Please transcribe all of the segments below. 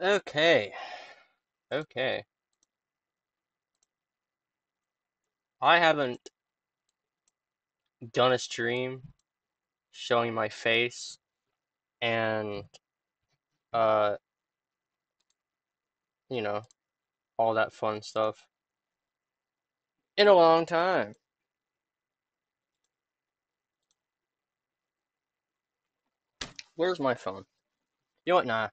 Okay. Okay. I haven't done a stream showing my face and uh you know all that fun stuff in a long time. Where's my phone? You know what? Nah.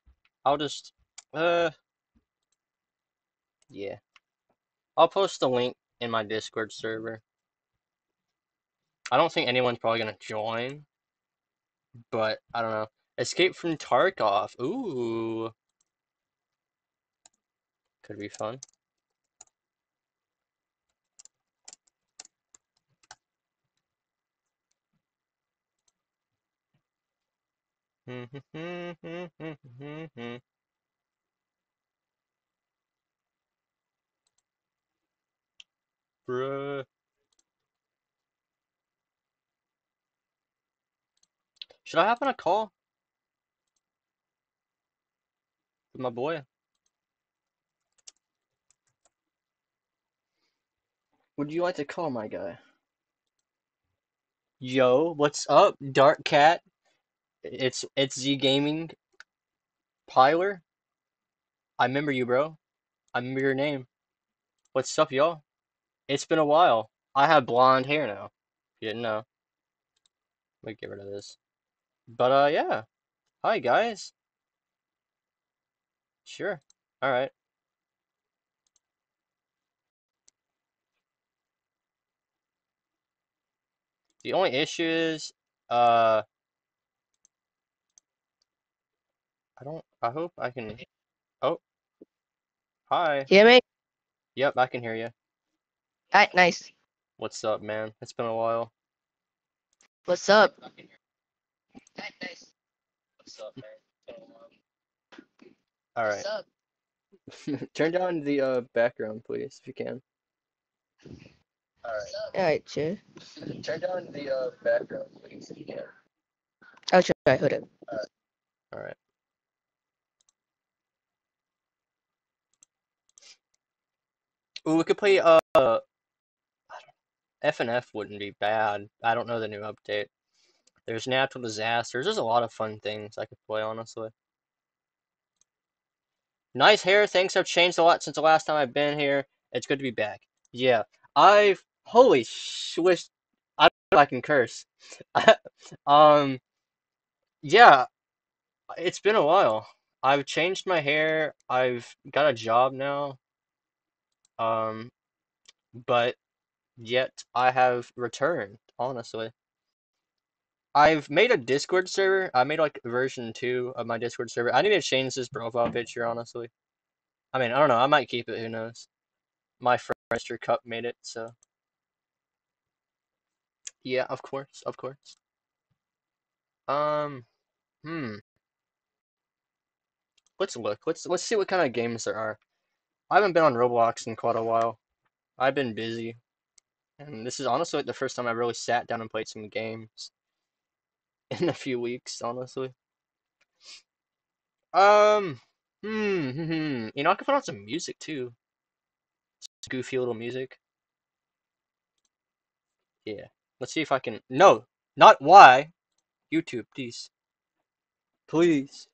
I'll just uh yeah. I'll post the link in my Discord server. I don't think anyone's probably gonna join, but I don't know. Escape from Tarkov. Ooh. Could be fun. Hmm, hmm, hmm, Bruh. Should I hop on a call with my boy? Would you like to call my guy? Yo, what's up, Dark Cat? It's it's Z Gaming Pyler. I remember you, bro. I remember your name. What's up, y'all? It's been a while. I have blonde hair now. If you didn't know. Let me get rid of this. But uh yeah. Hi guys. Sure. Alright. The only issue is uh I don't I hope I can Oh. Hi. Hear me? Yep, I can hear you. Alright, nice. What's up, man? It's been a while. What's up? Alright, nice. What's up, man? Alright. up? Turn down the uh background, please, if you can. Alright. Alright, sure. Turn down the uh background, please, if you can. I'll try. Hold up. Alright. Ooh, we could play uh F and F wouldn't be bad. I don't know the new update. There's natural disasters. There's a lot of fun things I could play, honestly. Nice hair. Things have changed a lot since the last time I've been here. It's good to be back. Yeah, I've holy swish. I don't know if I can curse. um, yeah, it's been a while. I've changed my hair. I've got a job now. Um, but yet I have returned, honestly. I've made a Discord server. I made like version 2 of my Discord server. I need to change this profile picture, honestly. I mean, I don't know. I might keep it. Who knows? My friend Mr. Cup made it, so. Yeah, of course, of course. Um, hmm. Let's look. Let's let's see what kind of games there are. I haven't been on Roblox in quite a while. I've been busy. And this is honestly like the first time I really sat down and played some games in a few weeks, honestly. Um, hmm, hmm, hmm. You know, I could put on some music too. Some goofy little music. Yeah. Let's see if I can. No, not why. YouTube, please. Please.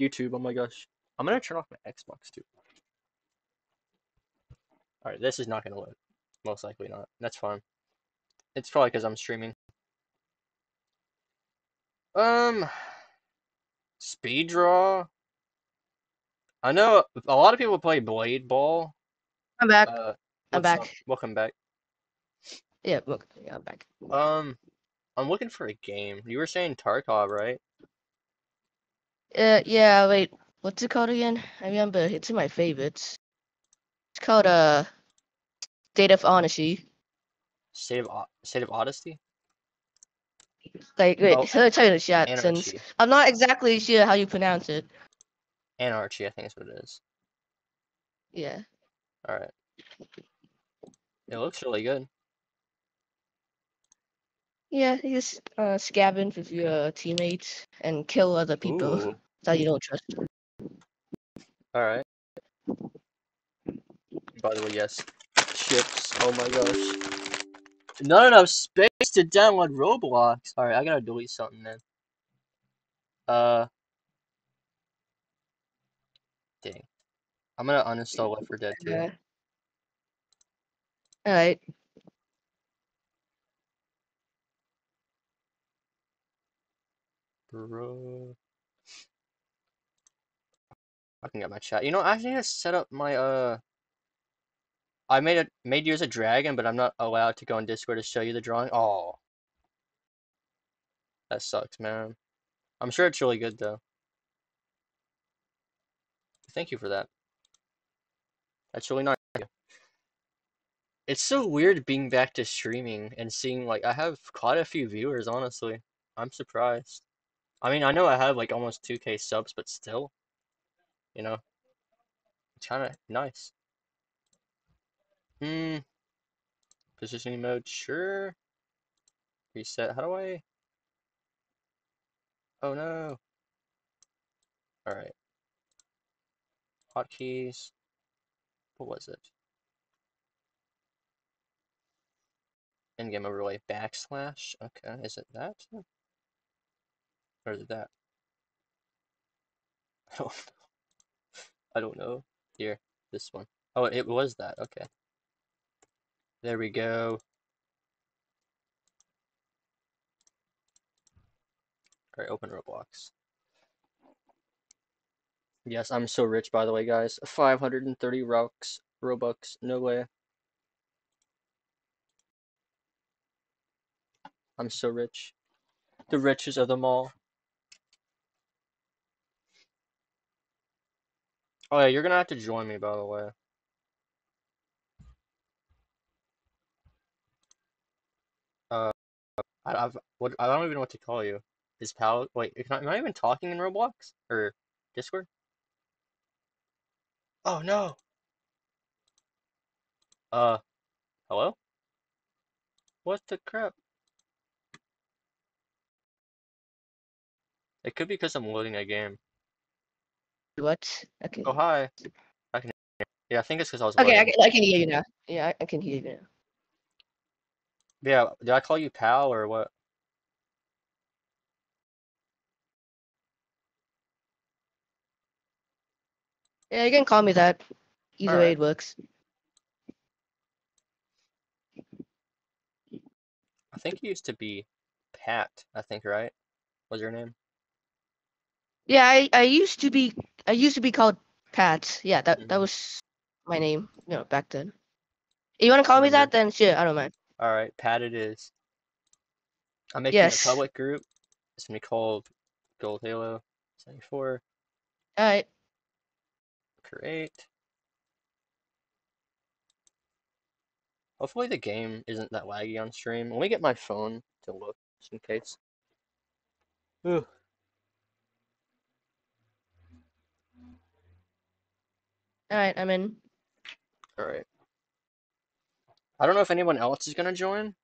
YouTube, oh my gosh. I'm gonna turn off my Xbox too. Alright, this is not gonna load. Most likely not. That's fine. It's probably because I'm streaming. Um, speed draw. I know a lot of people play Blade Ball. I'm back. Uh, I'm what's up? back. Welcome back. Yeah, look. Yeah, I'm back. Um, I'm looking for a game. You were saying Tarkov, right? Uh, yeah, wait. What's it called again? I remember. It's in my favorites. It's called, uh, State of Honesty. State of State of Odyssey. Like, wait, Oh, let me tell you the chat, since I'm not exactly sure how you pronounce it. Anarchy, I think is what it is. Yeah. All right. It looks really good. Yeah, you just uh, scavenge with your teammates and kill other people Ooh. that you don't trust. Alright. By the way, yes. Chips. Oh my gosh. Not enough space to download Roblox. Alright, I gotta delete something then. Uh. Dang. I'm gonna uninstall Left 4 Dead 2. Yeah. Alright. Bro. I can get my chat. You know, I need to set up my uh. I made it made you as a dragon, but I'm not allowed to go on Discord to show you the drawing. Oh, that sucks, man. I'm sure it's really good though. Thank you for that. That's really nice. It's so weird being back to streaming and seeing like I have quite a few viewers, honestly. I'm surprised. I mean, I know I have like almost 2k subs, but still, you know, it's kind of nice. Hmm, positioning mode, sure. Reset, how do I? Oh no. Alright. Hotkeys. What was it? In-game overlay backslash. Okay, is it that? Or is it that? I don't know. I don't know. Here, this one. Oh, it was that. Okay. There we go. Alright, open Roblox. Yes, I'm so rich, by the way, guys. 530 rocks, Robux, no way. I'm so rich. The richest of them all. Oh yeah, you're gonna have to join me, by the way. I, I've what I don't even know what to call you. Is pal? Wait, am I even talking in Roblox or Discord? Oh no. Uh, hello? What the crap? It could be because I'm loading a game. What? Okay. Oh hi. I can. Yeah, I think it's because I was Okay, I loading. can, I can hear you now. Yeah, I, I can hear you now. Yeah, did I call you pal or what? Yeah, you can call me that. Either way Alright. it works. I think you used to be Pat. I think right. Was your name? Yeah, I, I used to be I used to be called Pat. Yeah, that that Mhm. was my name, you know, back then. If you wanna call me that, then sure, I don't mind. All right, Pat it is. I'm making Yes. a public group. It's gonna be called Gold Halo 74. Alright. Create. Hopefully the game isn't that laggy on stream. Let me get my phone to look just in case. Ooh. Alright, I'm in. All right. I don't know if anyone else is gonna join,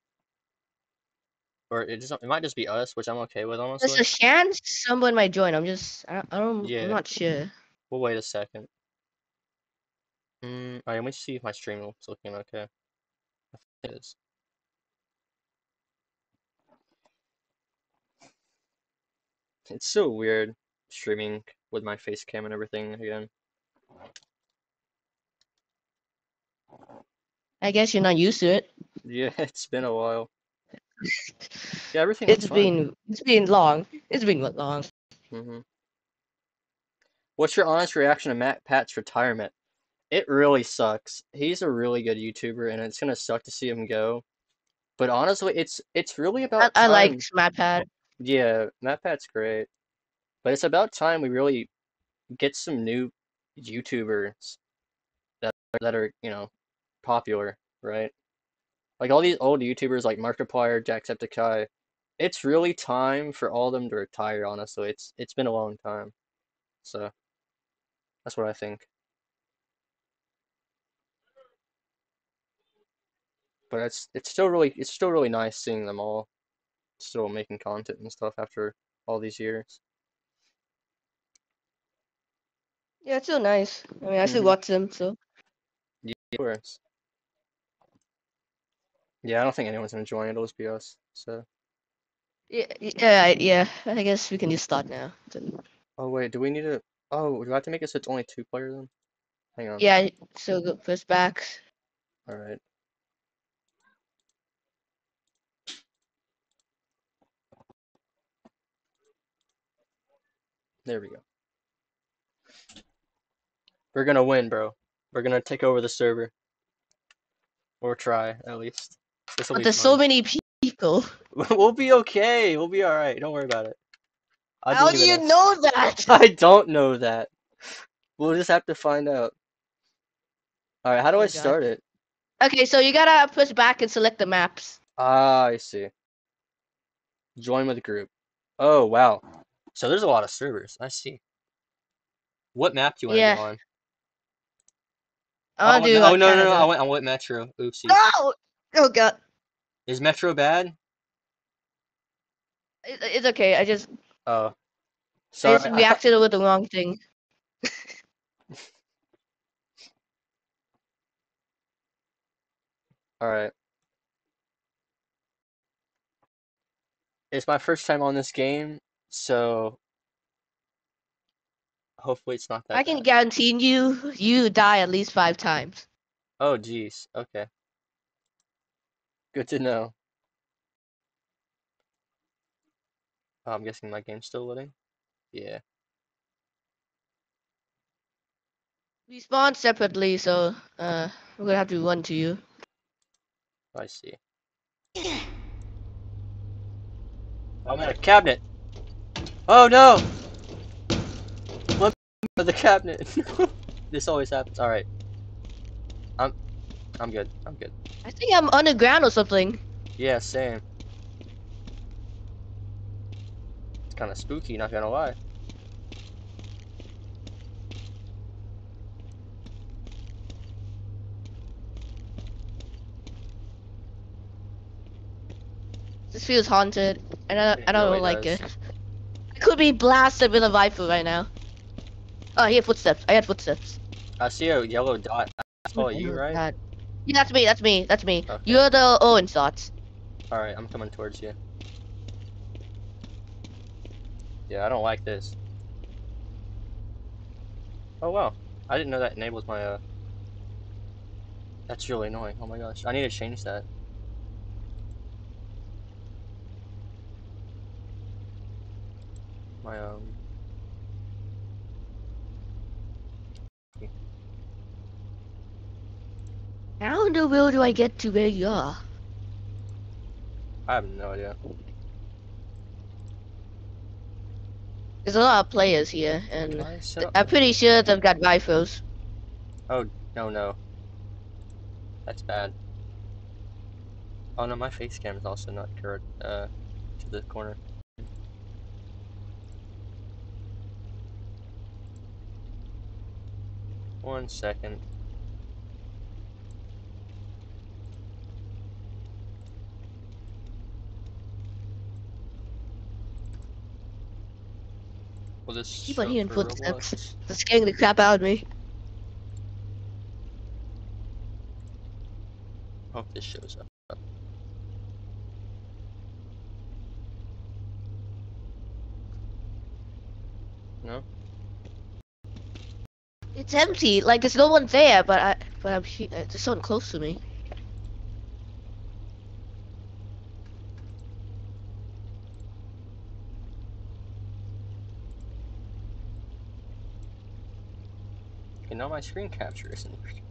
or it just it might just be us, which I'm okay with almost. There's honestly. a chance someone might join. I'm just I don't, I don't Yeah. I'm not sure. We'll wait a second. Mm, alright, let me see if my stream is looking okay. I think it is. It's so weird streaming with my face cam and everything again. I guess you're not used to it. Yeah, it's been a while. Yeah, everything It's been it's been long. It's been what long. hmm What's your honest reaction to MatPat's retirement? It really sucks. He's a really good YouTuber, and it's gonna suck to see him go. But honestly, it's it's really about I time. like MatPat. Yeah, MatPat's great. But it's about time we really get some new YouTubers that that are, you know, popular, right? Like all these old YouTubers like Markiplier, Jacksepticeye, it's really time for all of them to retire, honestly. It's it's been a long time. So that's what I think. But it's it's still really it's still really nice seeing them all still making content and stuff after all these years. Yeah, it's still nice. I mean, I still Mhm. watch them, so. Yeah, of course. Yeah, I don't think anyone's gonna join. It'll just be us. So. Yeah, yeah, I- yeah. I guess we can just start now. Oh wait, do we need to? Oh, do I have to make it so it's only two player then? Hang on. Yeah, so go first back. All right. There we go. We're gonna win, bro. We're gonna take over the server. Or try, at least. This will But there's so many people. We'll be okay. We'll be alright. Don't worry about it. I How do you else. know that? I don't know that. We'll just have to find out. Alright, how do Oh I God. start it? Okay, so you gotta push back and select the maps. Ah, I see. Join with group. Oh, wow. So there's a lot of servers. I see. What map do you want to Yeah. go on? I wanna oh, do. no, oh, no, no, no. I went, I went Metro. Oopsie. No! Oh god. Is Metro bad? It, it's okay. I just, Oh. Sorry. just I thought- reacted with the wrong thing. Alright. It's my first time on this game, so hopefully it's not that I can bad. guarantee you, you die at least five times. Oh, jeez. Okay. Good to know. Oh, I'm guessing my game's still loading? Yeah. We spawn separately, so uh, we're gonna have to run to you. I see. I'm in a cabinet. Oh no! Me the cabinet. this always happens. All right. I'm, I'm good. I'm good. I think I'm underground or something. Yeah, same. It's kind of spooky, not gonna lie. This feels haunted, and I, I don't really like does. it. I could be blasted with a rifle right now. Oh, I hear footsteps. I heard footsteps. I see a yellow dot. That's all you, right? God. Yeah, that's me. That's me. That's me. Okay. You're the Owen dots. All right, I'm coming towards you. Yeah, I don't like this. Oh wow, I didn't know that enables my uh. That's really annoying. Oh my gosh, I need to change that. My um. How in the world do I get to where you are? I have no idea. There's a lot of players here, and Why is th- it- I'm pretty sure they've got rifles. Oh, no, no. That's bad. Oh no, my face cam is also not correct. Uh, to the corner. One second. Will this Keep on hearing footsteps. That's scaring the crap out of me. Hope this shows up. No? It's empty. Like there's no one there, but I, but I'm uh, there's someone close to me. My screen capture isn't working.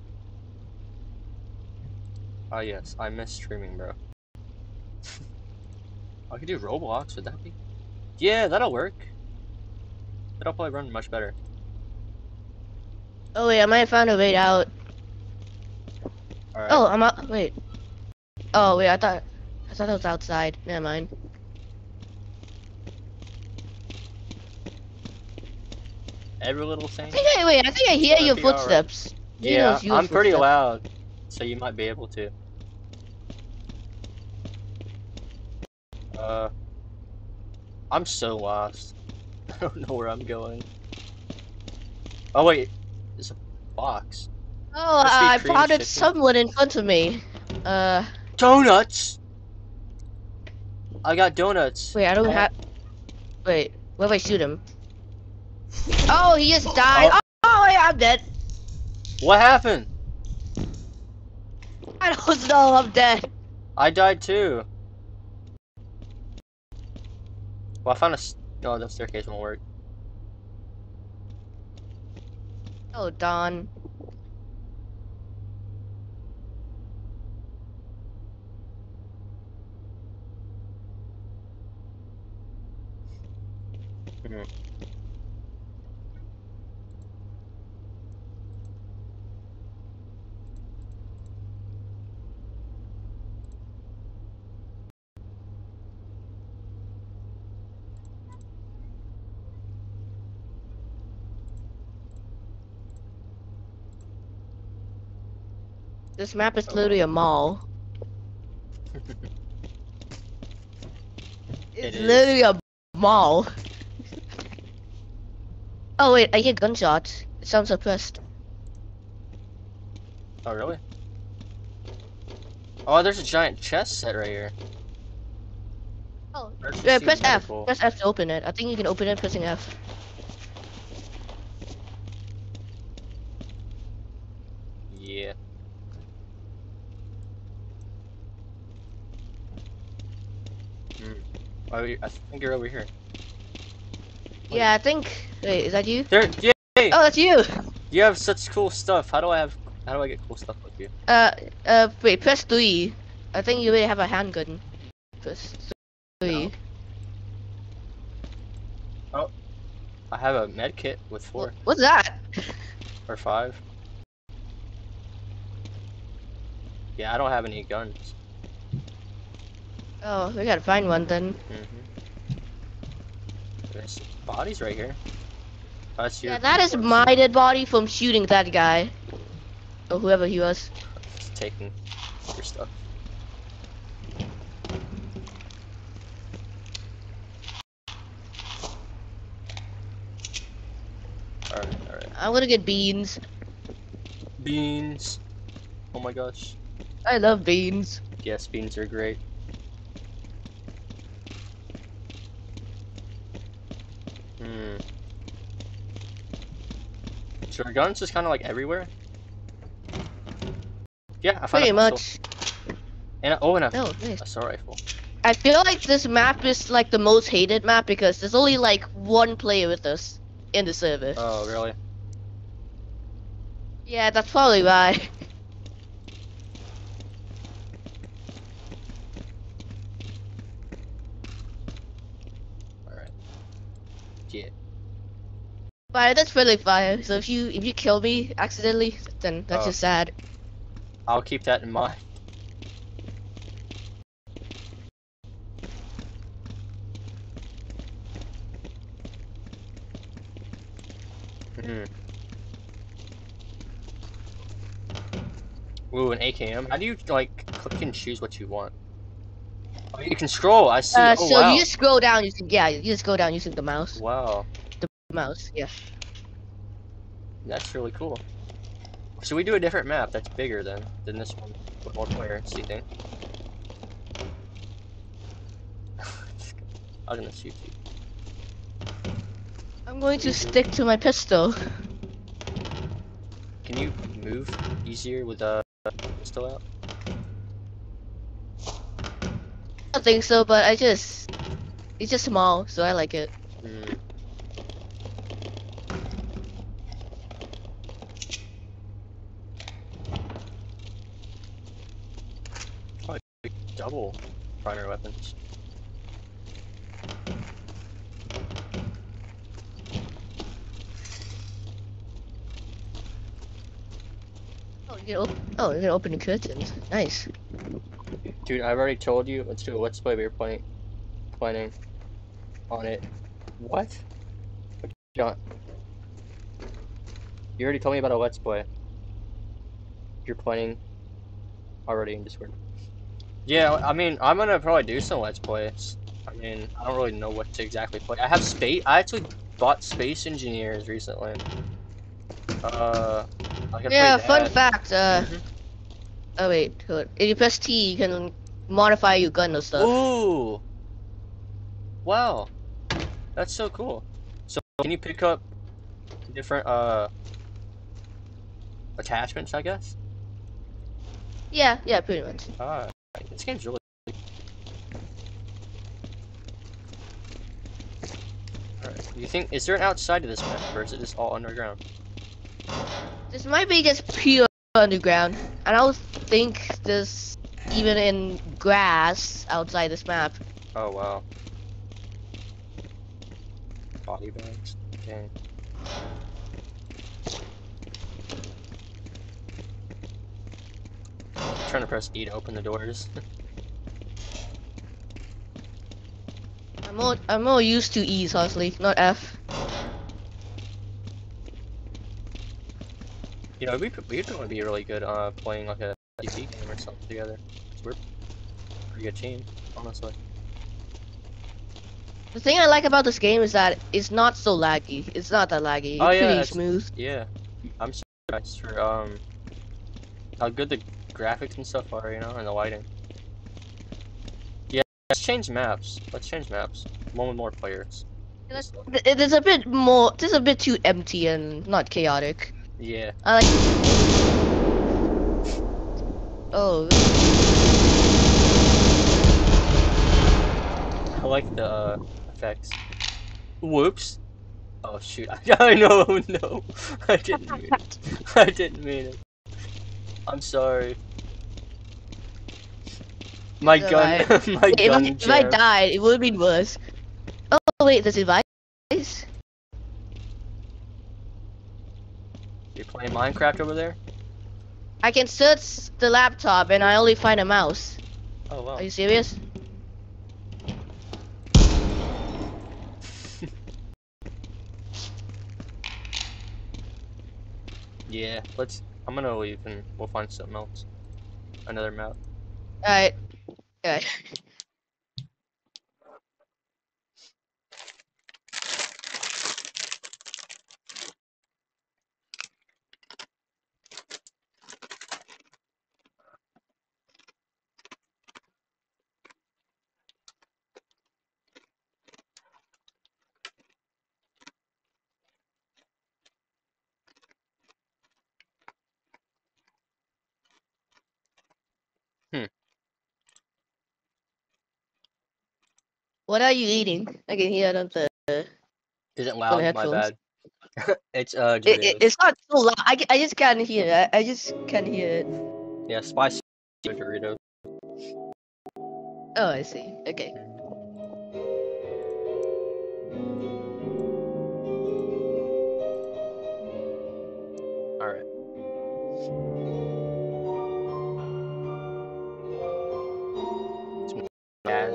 Ah yes, I miss streaming, bro. I could do Roblox, would that be? Yeah, that'll work. That'll probably run much better. Oh wait, I might have found a way out. Oh, I'm out. Wait. Oh wait, I thought, I thought it was outside. Never mind. Every little I thing. think I wait. I think I hear your footsteps. Know Yeah, I'm pretty footsteps. loud, so you might be able to. Uh, I'm so lost. I don't know where I'm going. Oh wait, there's a box. Oh, be I chicken. someone in front of me. Uh, Donuts. I got donuts. wait, I don't have. Wait, where do I shoot him? Oh, he just died. Oh. Oh, oh yeah, I'm dead. What happened? I don't know, I'm dead. I died too. Well, I found a. No, the staircase won't work. Oh, Don. Mhm. This map is literally a mall. It's is. literally a mall. oh wait, I hear gunshots. It sounds suppressed. Oh really? Oh, there's a giant chest set right here. Oh, yeah, press F. medical. Press F to open it. I think you can open it pressing F. Yeah. Hmm. Oh, you- I think you're over here. Yeah, I think. Wait, is that you? There, yay! Oh, that's you. You have such cool stuff. How do I have? How do I get cool stuff with you? Uh, uh, wait, press three. I think you already have a handgun. Press three. Oh. I have a med kit with four What's that? or five. Yeah, I don't have any guns. Oh, we gotta find one then. Mm-hmm. There's bodies right here. That's your. Yeah, that is my dead body from shooting that guy. Or whoever he was. Just taking your stuff. Alright, alright. I'm gonna get beans. Beans. Oh my gosh. I love beans. Yes, beans are great. Hmm. So are guns just kind of like everywhere? Yeah, I found Pretty much. And a, oh, and a Oh, nice. assault rifle. I feel like this map is like the most hated map because there's only like one player with us in the server. Oh, really? Yeah, that's probably why. Alright. Yeah. But that's really fire. So if you if you kill me accidentally, then that's Oh. just sad. I'll keep that in mind. Hmm. Ooh, an AKM. How do you like click and choose what you want? Oh, you can scroll. I see. Uh, oh so wow. you just scroll down using yeah, you just go down using the mouse. Wow, Mouse, yeah. that's really cool. Should we do a different map that's bigger than than this one with more players? Do you think? I was gonna shoot you. I'm going to stick to my pistol. Can you move easier with a pistol out? I don't think so, but I just it's just small, so I like it. Hmm. Oh, double primary weapons. Oh, you can oh, you can open the curtains. Nice. Dude, I've already told you. Let's do a let's play. We were playing, planning on it. What? John, you already told me about a let's play. You're playing already in Discord. Yeah, I mean, I'm gonna probably do some let's plays. I mean, I don't really know what to exactly play. I have space. I actually bought Space Engineers recently. Uh, I Yeah, fun fact. Uh, Mhm. oh wait, hold if you press T, you can modify your gun or stuff. Ooh. Wow. That's so cool. So can you pick up different uh attachments, I guess? Yeah, yeah, pretty much. Ah, this game's really Alright. Do you think is there an outside to this map or is it just all underground? This might be just pure underground. And I don't think there's even in grass outside this map. Oh wow. Body bags. Okay. Trying to press E to open the doors. I'm more I'm more used to E's honestly, not F. You know, we could we would be really good uh playing like a PvP game or something together. We're a pretty good team, honestly. The thing I like about this game is that it's not so laggy. It's not that laggy. It's Oh, yeah, pretty it's- smooth. Yeah, I'm surprised for um how good the graphics and stuff are, you know, and the lighting. Yeah, let's change maps. Let's change maps. One with more players. It is a bit more. This is a bit too empty and not chaotic. Yeah. I like. Oh, I like the uh, effects. Whoops. Oh shoot! I know, no, I didn't mean it. I didn't mean it. I'm sorry. My gun, my if, I, gun if I died, it would have been worse. Oh wait, there's advice. You're playing Minecraft over there? I can search the laptop and I only find a mouse. Oh wow. Are you serious? Yeah. Let's. I'm gonna leave and we'll find something else. Another map. Alright. Alright. What are you eating? I can hear it on the. Is it loud? My bad. it's uh. It, it, it's not so loud. I, I just can't hear it. I, I just can't hear it. Yeah, spicy Doritos. Oh, I see. Okay.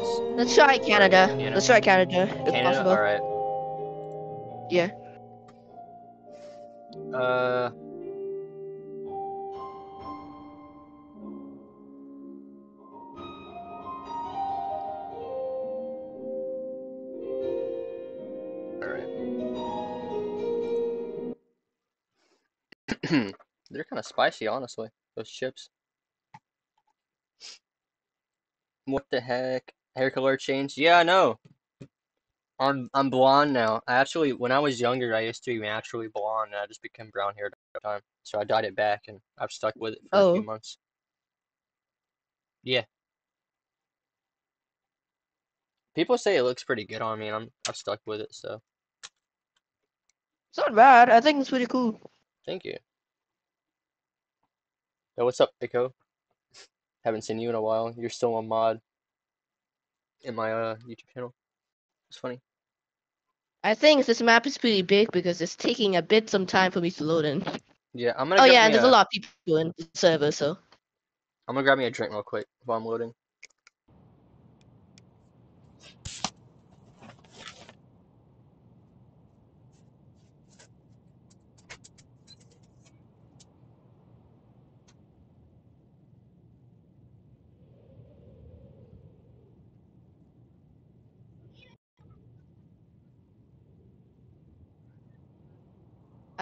Gas. Let's try Canada. Canada. Let's try Canada if Canada. possible. All right. Yeah. Uh. Alright. They're kind of spicy, honestly. Those chips. What the heck? Hair color change? Yeah, I know. I'm I'm blonde now. I actually, when I was younger, I used to be naturally blonde, and I just became brown haired at the time. So I dyed it back, and I've stuck with it for a Oh. few months. Yeah. People say it looks pretty good on me, and I'm I've stuck with it. So It's not bad. I think it's pretty cool. thank you. Yo, what's up, Pico? Haven't seen you in a while. You're still a mod in my uh YouTube channel. It's funny. I think this map is pretty big because it's taking a bit some time for me to load in. Yeah, I'm gonna. Oh yeah, and there's a lot of people in the server, so. I'm gonna grab me a drink real quick while I'm loading.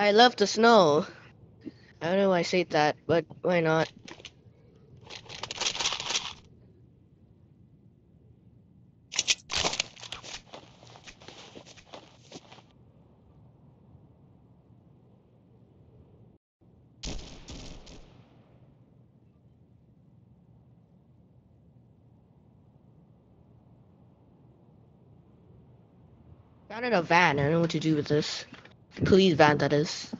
I love the snow. I don't know why I say that, but why not? In a van. I don't know what to do with this. Police van, that is.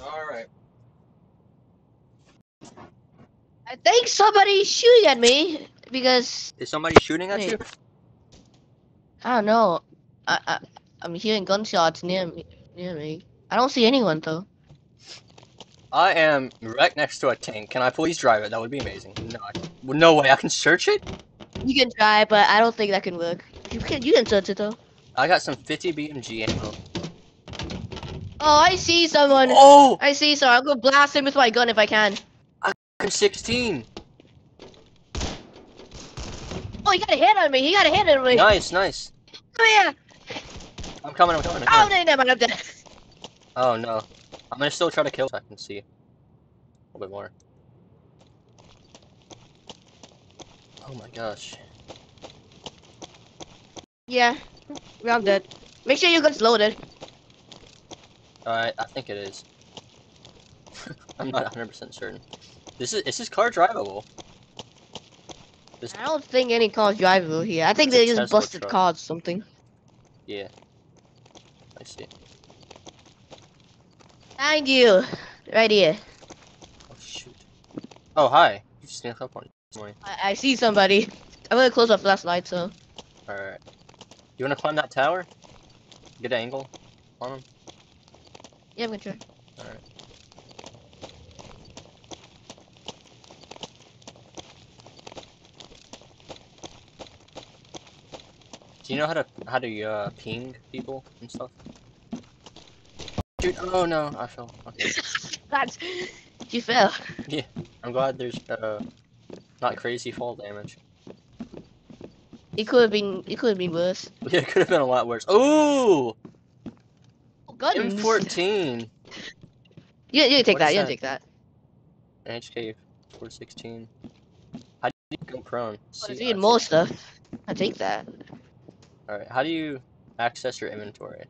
All right. I think shooting at me because Is somebody shooting at Wait. you? I don't know. I, I I'm hearing gunshots near me. Near me. I don't see anyone though. I am right next to a tank. Can I please drive it? That would be amazing. No, I, no way. I can search it. You can try, but I don't think that can work. You can you can search it though. I got some 50 BMG ammo. Oh, I see someone. Oh, I see someone. I'm gonna blast him with my gun if I can. I'm 16. Oh, he got a hit on me. He got a hit on me. Nice, nice. Oh, Come here. I'm coming. I'm coming. I'm Oh, coming. no, never mind. I'm dead. Oh no. I'm gonna still try to kill so I can see a little bit more. Oh my gosh. Yeah, yeah, I'm dead. Make sure your gun's loaded. Alright, I think it is. I'm not 100% certain. This is is this car drivable? I don't think any car's drive drivable here. I think they just Tesla busted truck. cars or something. yeah. I see. Thank you. Right here. Oh shoot. Oh hi. You snuck up on me. I, I see somebody. I'm gonna close my flashlight, so. Alright. You wanna climb that tower? Get an angle on him? Yeah, I'm gonna try. Alright. Do you know how to how to uh, ping people and stuff? Dude, oh no, I fell. Okay. That's. You fell. Yeah, I'm glad there's uh not crazy fall damage. It could have been. It could have been worse. Yeah, it could have been a lot worse. Ooh, Oh, guns. M14, You, you take What that. You that? take that. HK 416. How do you go prone? See, there's I even see. more stuff. I take that. All right, how do you access your inventory?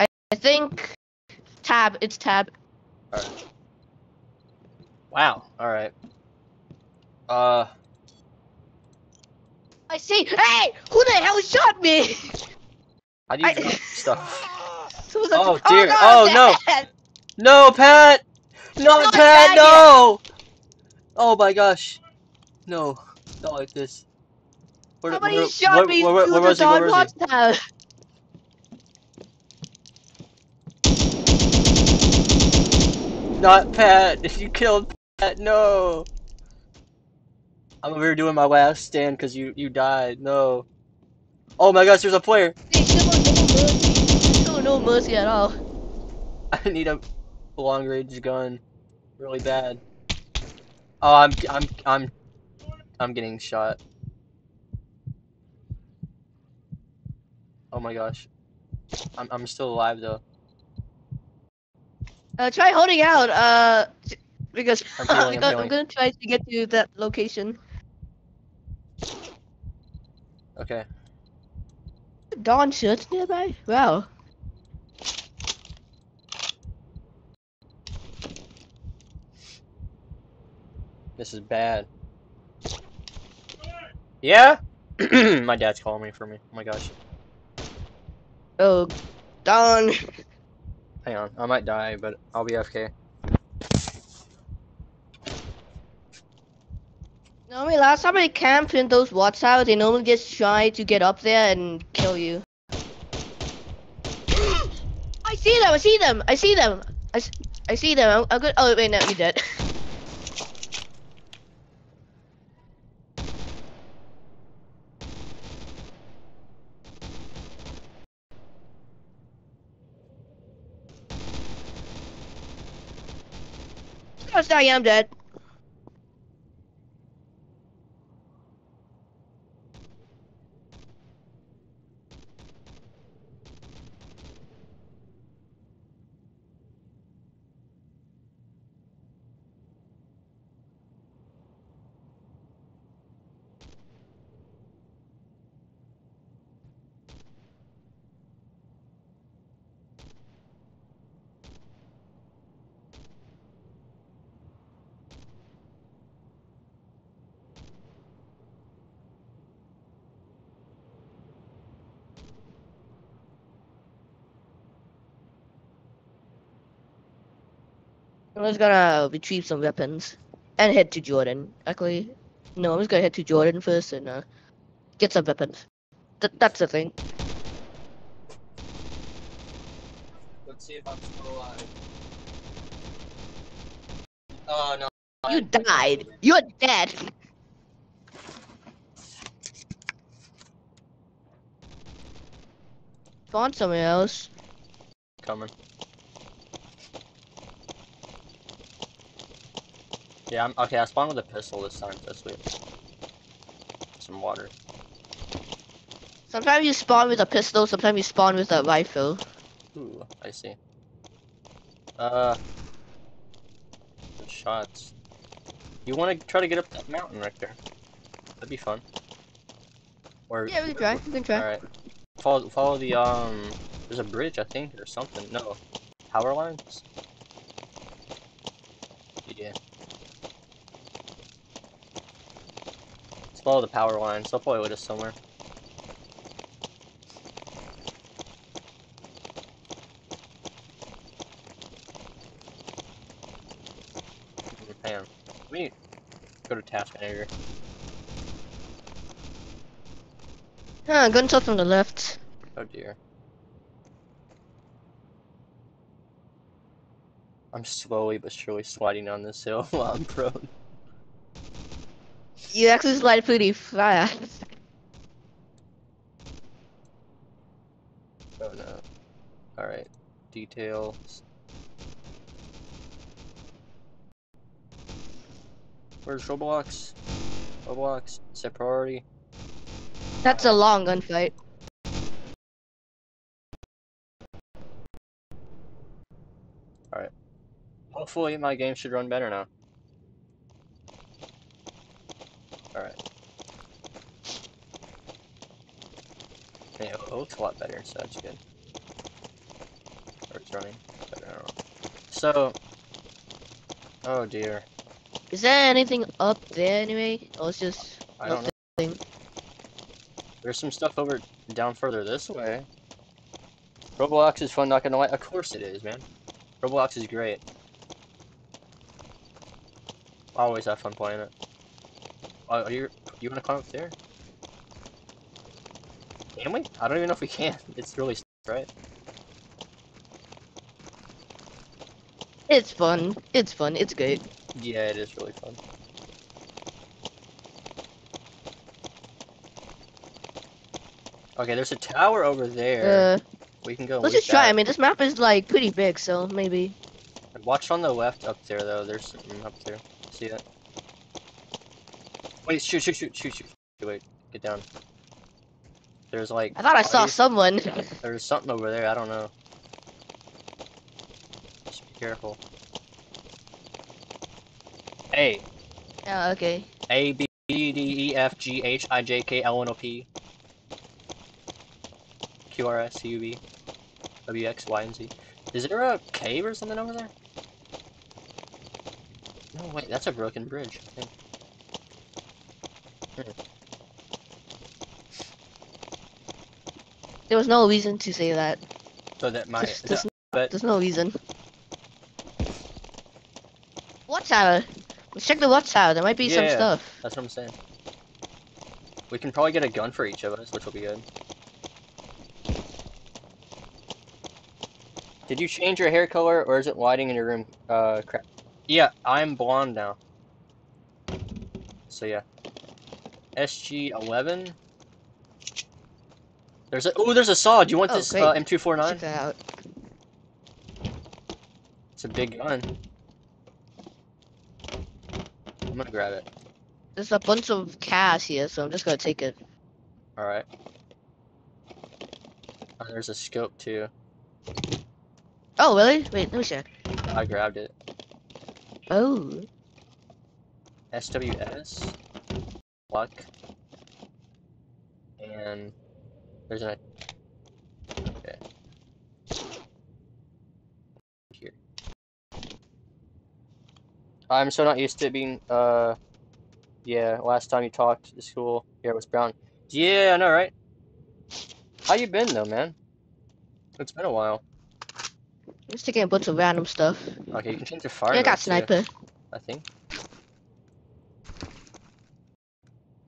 I I think. Tab. It's tab. Alright. Wow. All right. Uh, I see. Hey! Who the hell shot me? how do you I- drop stuff? Oh, dear. no, Oh, no. No, Pat! Not Not Pat, Pat no! Oh my gosh. No, not like this. Where, Somebody where, shot where, me where, through the dog was he? watch tower. Not Pat. If you killed Pat. No. I'm over here doing my last stand because you you died. No. Oh my gosh, there's a player. They show no mercy. Show no mercy at all. I need a long range gun, really bad. Oh, I'm I'm I'm I'm getting shot. Oh my gosh. I'm I'm still alive though. Uh, try holding out. Uh, because I'm feeling, I'm gonna. I'm gonna try to get to that location. Okay. Dawn shirts nearby. Wow. This is bad. Yeah? my dad's calling me for me. Oh my gosh. Oh, Dawn. Hang on. I might die, but I'll be FK. Normally, last time I camped in those watch towers, they normally just try to get up there and kill you. I see them. I see them. I see them. I, s- I see them. I'm, I'm good. Oh wait, no, you're dead. Oh, sorry, I'm dead. I was gonna retrieve some weapons and head to Jordan. Actually, no, I was gonna head to Jordan first and uh, get some weapons. Th- that's the thing. Let's see if I'm still alive. Oh no. You died. You're dead. Find somewhere else. Coming. Yeah, I'm okay. I spawned with a pistol this time. That's weird. Some water. Sometimes you spawn with a pistol, sometimes you spawn with a rifle. Ooh, I see. Uh, shots. You want to try to get up that mountain right there? That'd be fun. Or Yeah, we can try. We can try. all right. Follow, follow the um. There's a bridge, I think, or something. No, power lines. Yeah. Follow the power lines. They'll probably lead us somewhere. Let me go to task manager. Huh, gunshot from the left. Oh dear. I'm slowly but surely sliding down this hill while I'm prone. You actually slide pretty fast. Oh no. Alright. Details. Where's Roblox? Roblox. Set priority. That's a long gunfight. Alright. Hopefully my game should run better now. Alright. Yeah, it looks a lot better, so that's good. Or it's running better, I don't know. So, oh dear. Is there anything up there anyway? Or it's just I don't know. nothing? There's some stuff over down further this way. Roblox is fun, not gonna lie. Of course it is, man. Roblox is great. I always have fun playing it. Oh, are you you wanna climb up there? Can we? I don't even know if we can. It's really right. It's fun. It's fun. It's good. Yeah, it is really fun. Okay, there's a tower over there. Uh, we can go. let's just try. I mean, this map is like pretty big, so maybe. Watch on the left up there, though. There's something up there. See that? Wait, shoot, shoot, shoot, shoot, shoot. Wait, get down. There's like. I thought I saw bodies. someone. There's something over there. I don't know. Just be careful. A. oh, okay. A, B, D, E, F, G, H, I, J, K, L, N, O, P. Q, R, S, T, U, V. W, X, Y, and Z. Is there a cave or something over there? No, wait, that's a broken bridge. There was no reason to say that. So that might. There's, there's, but there's no reason. Watch tower. Let's check the watch tower. There might be some stuff. that's what I'm saying. We can probably get a gun for each of us, which will be good. Did you change your hair color or is it lighting in your room? Uh, crap. Yeah, I'm blonde now. So yeah. SG11. There's a oh, there's a saw. Do you want Oh, this uh, Check M249? that out. It's a big gun. I'm gonna grab it. There's a bunch of cash here, so I'm just gonna take it. All right. Uh, there's a scope too. Oh, really? Wait, let me check. I grabbed it. Oh. SWS, luck, and there's an okay here. I'm so not used to it being uh yeah. Last time you talked to school, yeah, it was brown. Yeah, I know, right? How you been though, man? It's been a while. Just taking a bunch of random stuff. Okay, you can change your fire. yeah, I got mode, too, sniper. I think.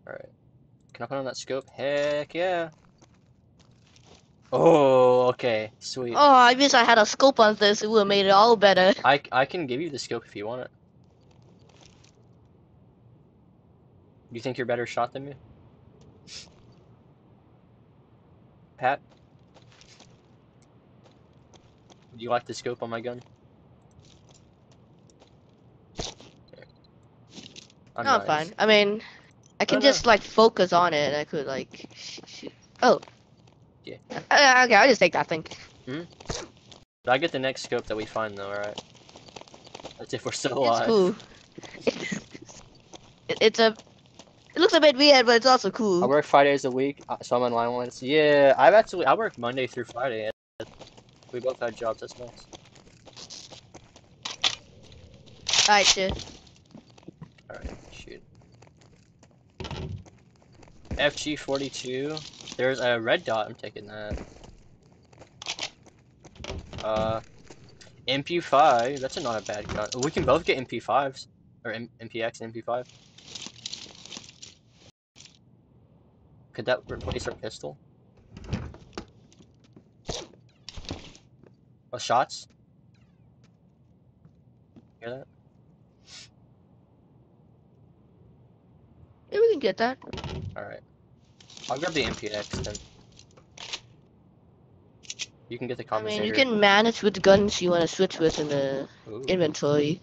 Alright. Can I put on that scope? Heck yeah. Oh, okay. Sweet. Oh, I wish I had a scope on this. It would have made it all better. I, I can give you the scope if you want it. You think you're better shot than me? Pat? Do you like the scope on my gun? I'm no, nice. fine. I mean, I can no. just like focus on it, and I could like. shoot. Oh. Yeah. Uh, okay, I'll just take that thing. But I get the next scope that we find though, alright? That's if we're still It's alive. cool. It- it's a. It looks a bit weird, but it's also cool. I work five days a week, uh, so I'm on line once. Yeah, I've actually I work Monday through Friday. We both had jobs. That's nice. Alright, shit. All right, shoot. FG42. There's a red dot. I'm taking that. Uh, MP5. That's a not a bad gun. We can both get MP5s or M MPX and MP5. Could that replace our pistol? Oh, shots? Hear that? Yeah, we can get that. Alright. I'll grab the MPX then. You can get the I mean, you can manage with the guns you want to switch with in the Ooh. inventory.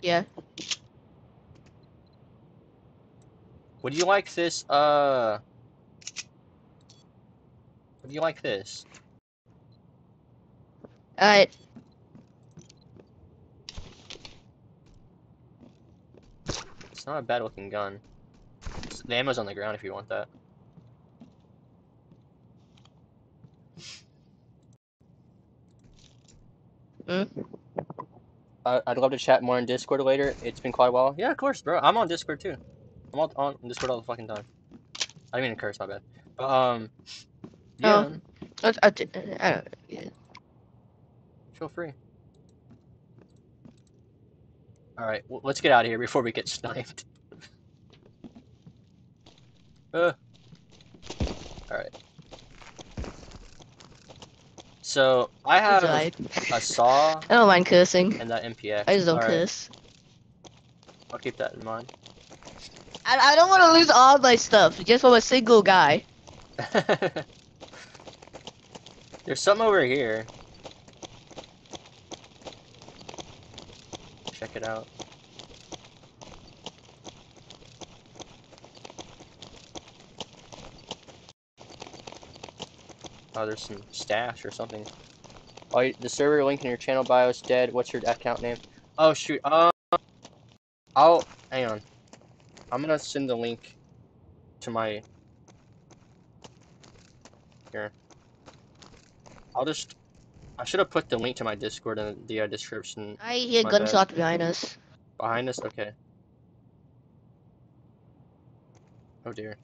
Yeah. Would you like this, uh... Would you like this? Alright. It's not a bad looking gun. The ammo's on the ground if you want that. Hmm? I I'd love to chat more on Discord later. It's been quite a while. Yeah, of course, bro. I'm on Discord too. I'm all on Discord all the fucking time. I didn't mean to curse, my bad. But, um, yeah, Oh. I, I, I don't. Yeah. feel free. Alright, well, let's get out of here before we get sniped. Uh. Alright. So, I I have died. a saw I don't mind cursing. and that MPX. I just don't Alright, curse. I'll keep that in mind. I, I don't want to lose all my stuff just from a single guy. There's something over here. Check it out. Oh, there's some stash or something. Oh, the server link in your channel bio is dead. What's your account name? Oh shoot. Um, I'll hang on. I'm gonna send the link to my here. I'll just. I should have put the link to my Discord in the uh, description I hear bad. gunshot behind us. behind us. Okay. Oh dear.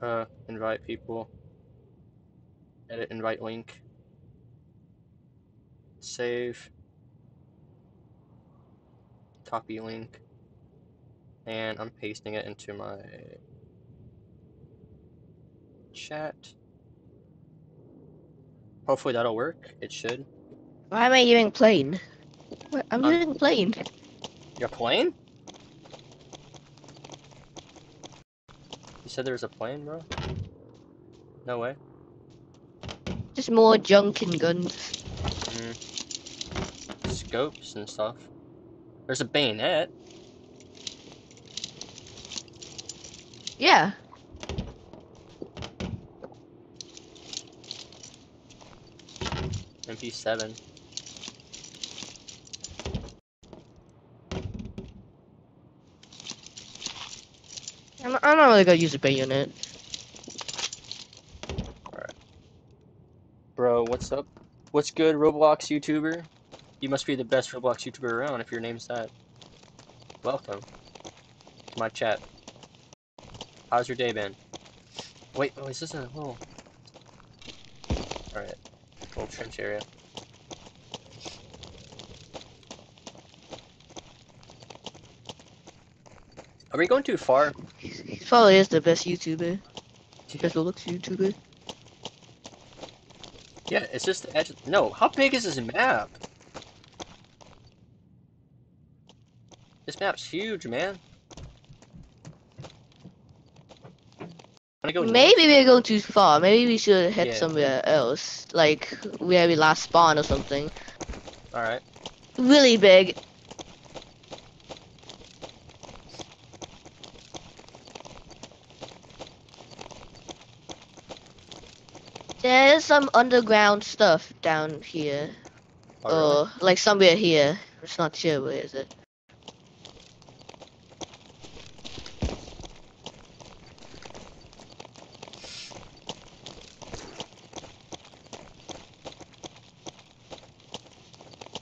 Uh, invite people. Edit invite link. Save. Copy link. And I'm pasting it into my chat. Hopefully that'll work. It should. Why am I using plane? What? I'm Um, using plane. Your plane? You said there was a plane, bro? No way. Just more junk and guns. Mm. Scopes and stuff. There's a bayonet. Yeah. MP7. Really gonna use a bayonet. Alright. Bro, what's up? What's good, Roblox YouTuber? You must be the best Roblox YouTuber around if your name's that. Welcome to my chat. How's your day been? Wait, oh, is this a little... Alright, little trench area. Are we going too far? Probably is the best YouTuber. Best looks YouTuber. Yeah, it's just the edge. Of... No, how big is this map? This map's huge, man. Go Maybe we're going too far. Maybe we should head Yeah. somewhere else. Like where we last spawned or something. Alright. Really big. There's some underground stuff down here. Oh, really? Or like somewhere here. It's not sure where is it.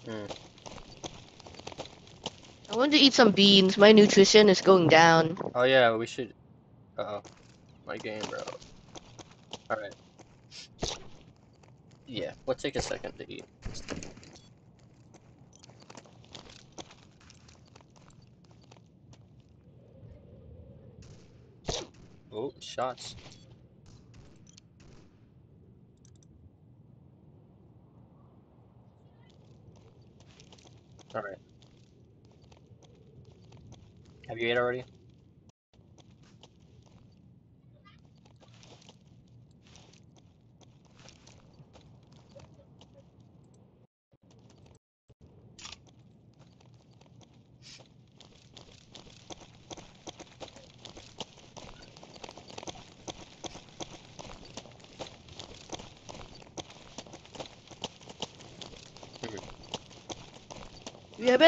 Hmm. I want to eat some beans. My nutrition is going down. Oh yeah, we should. Uh oh, my game, bro. All right. Yeah, we'll take a second to eat. Oh, shots. All right. Have you ate already?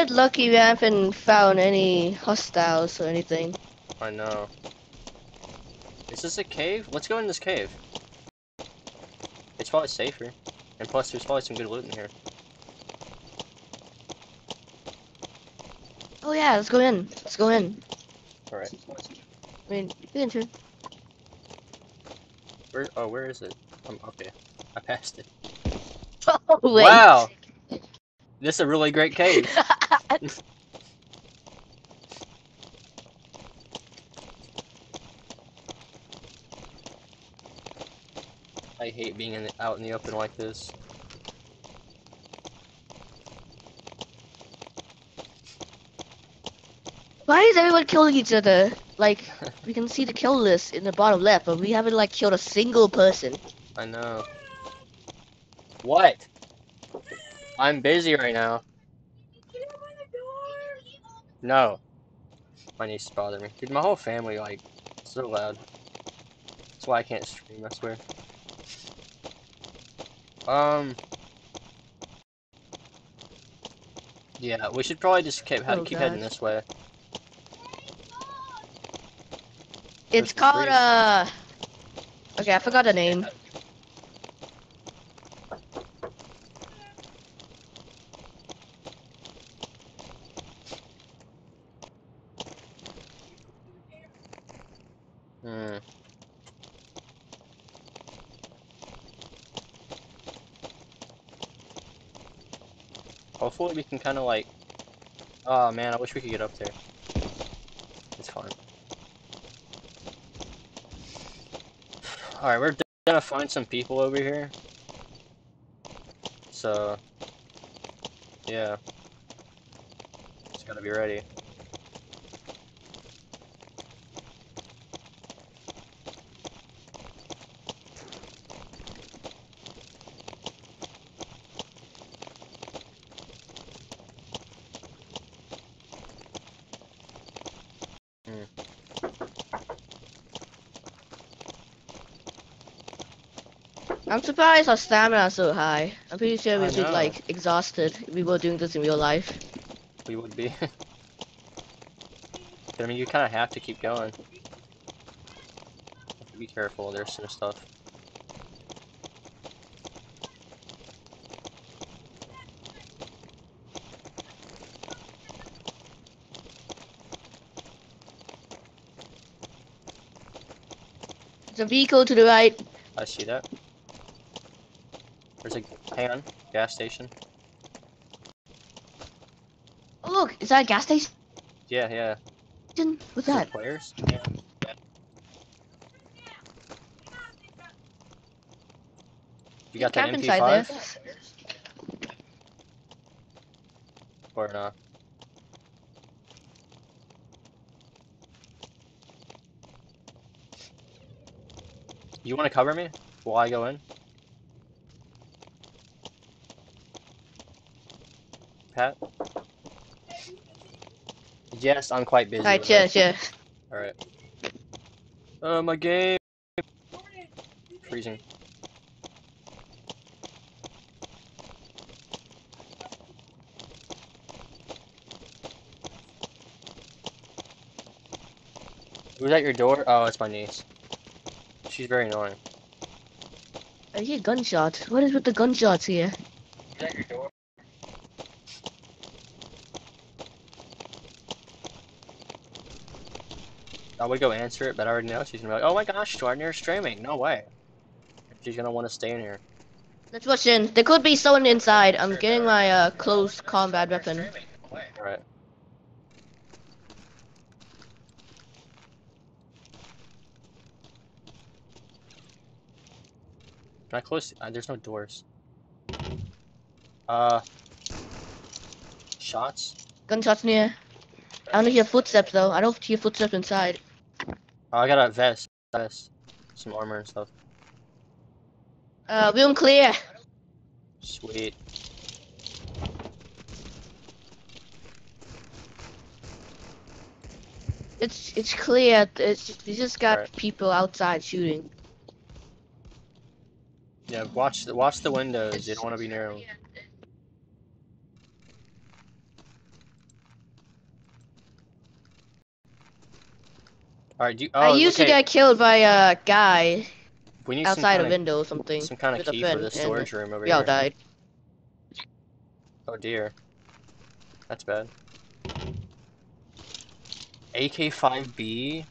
Bit lucky we haven't found any hostiles or anything. I know. Is this a cave? Let's go in this cave. It's probably safer. And plus, there's probably some good loot in here. Oh yeah, let's go in. Let's go in. Alright. I mean, you can too. Where? Oh, where is it? Um, okay. I passed it. Oh wait. Wow! This is a really great cave. I hate being in the, out in the open like this. Why is everyone killing each other? Like, we can see the kill list in the bottom left, but we haven't like killed a single person. I know. What? I'm busy right now. No. My niece is bothering me. Dude, my whole family, like, so loud. That's why I can't stream, I swear. Um. Yeah, we should probably just keep, Oh, keep heading this way. It's There's called trees. uh. Okay, I forgot the name. Hmm. We can kind of like... Oh man, I wish we could get up there. It's fine. Alright, we're gonna find some people over here. So, yeah. Just gotta be ready. I'm surprised our stamina is so high. I'm pretty sure we'd be like exhausted if we were doing this in real life. We would be. I mean, you kind of have to keep going. Be careful, there's some stuff. There's a vehicle to the right. I see that. There's a hang on, gas station. Oh look, is that a gas station? Yeah, yeah. What's Is that? players? You got that inside MP5 there. or not? You want to cover me while I go in? Pat? Yes, I'm quite busy. Alright, it. cheers. Alright. Uh, my game. Freezing. Who's at your door? Oh, it's my niece. She's very annoying. I hear gunshots. What is with the gunshots here? Who's at your door? I would go answer it, but I already know she's gonna be like, "Oh my gosh, Jordan, is streaming." No way. She's gonna want to stay in here. Let's rush in. There could be someone inside. I'm getting my uh, close combat weapon. Alright. Can I close? Uh, there's no doors. Uh. Shots? Gunshots near. I don't hear footsteps though. I don't hear footsteps inside. Oh, I got a vest. Vest. Some armor and stuff. Uh, room clear. Sweet. It's it's clear. It's we just got Alright. people outside shooting. Yeah, watch the watch the windows. You don't want to be near them. Alright, you, oh, I used to get killed by a guy we need outside a kinda, window or something. some kind of key for the storage room over We all here. died. Oh dear. That's bad. AK-5B.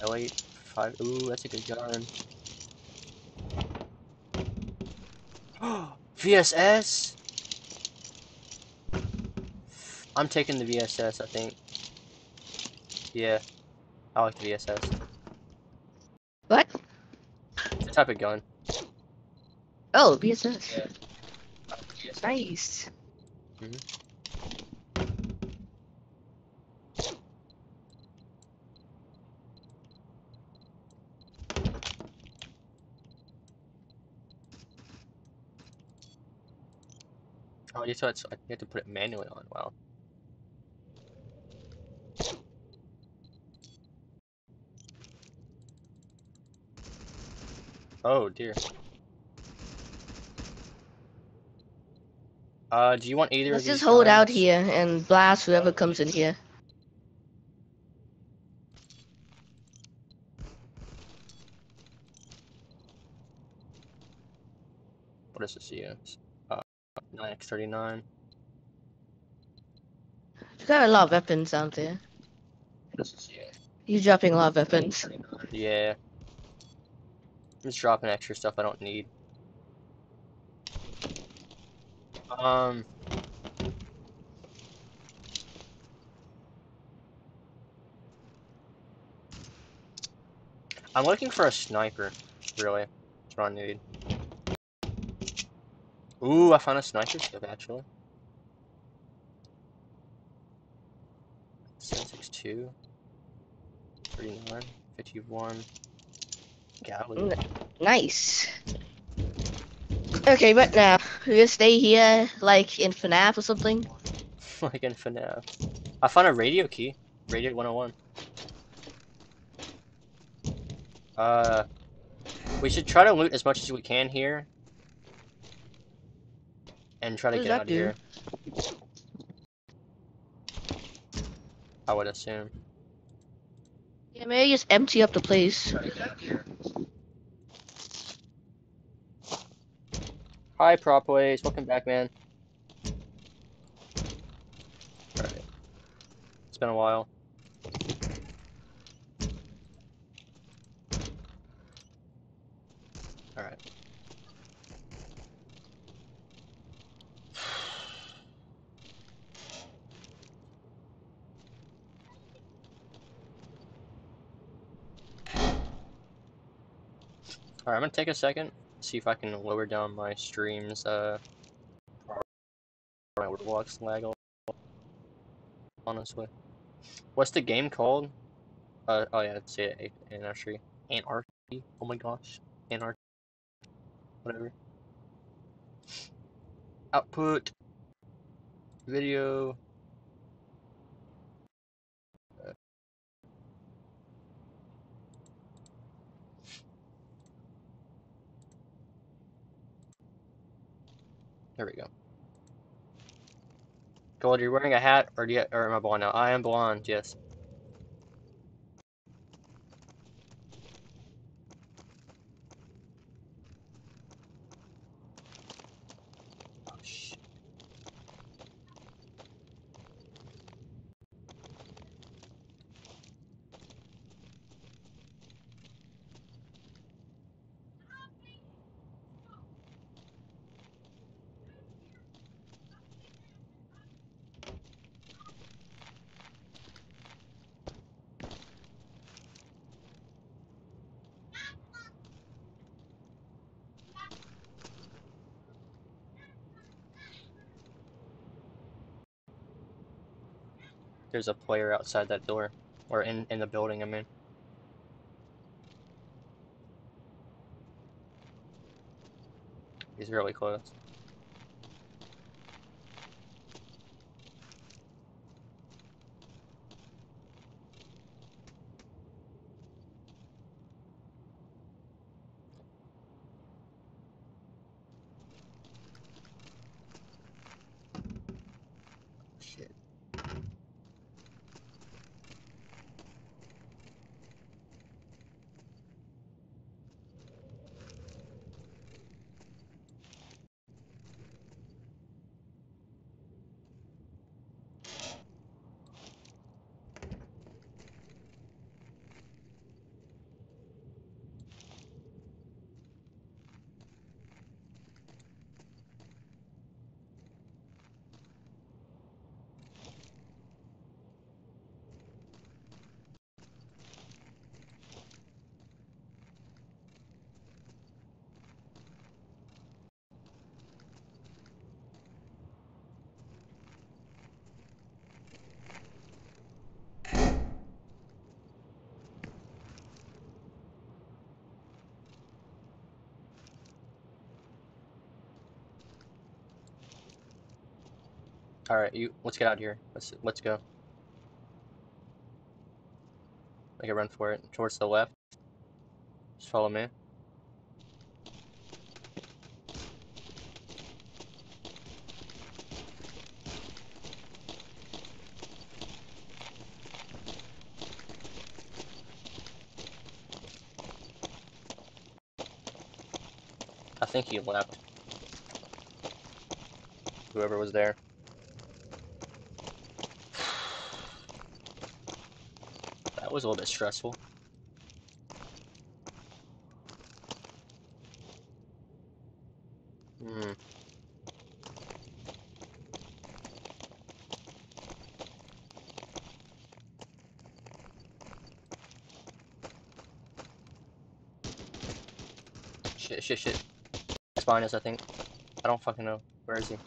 L8-5. Ooh, that's a good gun. VSS? I'm taking the VSS, I think. Yeah. I like the VSS. What? It's a type of gun. Oh, VSS. Nice. Mm-hmm. Oh, you have to, you have to put it manually on. Wow. Oh dear. Uh, do you want either Let's of these just hold out here and blast whoever comes in here. What is this use? Uh, 9x39. You got a lot of weapons out there. This is, yeah. You dropping a lot of weapons. Yeah. Just dropping extra stuff I don't need. Um. I'm looking for a sniper, really. That's what I need. Ooh, I found a sniper scope, actually. 762, 39, 51, Galley. N- Nice. Okay, but now we gonna stay here like in FNAF or something. like in FNAF. I found a radio key. Radio 101. Uh, we should try to loot as much as we can here. And try to get out that of do? here. I would assume. Yeah, maybe just empty up the place. Hi, Propways. Welcome back, man. Alright. It's been a while. Alright. Alright, I'm gonna take a second, see if I can lower down my streams, uh, my Roblox lag honestly. What's the game called? Uh, oh yeah, it's it, Anarchy. Anarchy? Oh my gosh. Anarchy. Whatever. Output. Video. There we go. Gold, you're wearing a hat, or do you, or am I blonde now? I am blonde, yes. Player outside that door. Or in, in the building, I mean. He's really close. All right, you. Let's get out here. Let's let's go. Make a run for it towards the left. Just follow me. I think he left. Whoever was there. Was a little bit stressful. Hmm. Shit, shit, shit. He's behind I think. I don't fucking know. Where is he?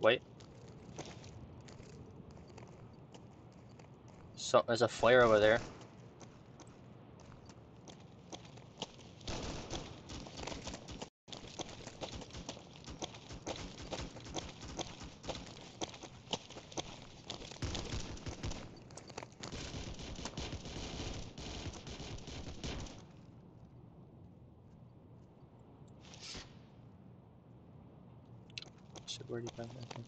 Wait. So, there's a flare over there. Shit, where'd he go? Okay.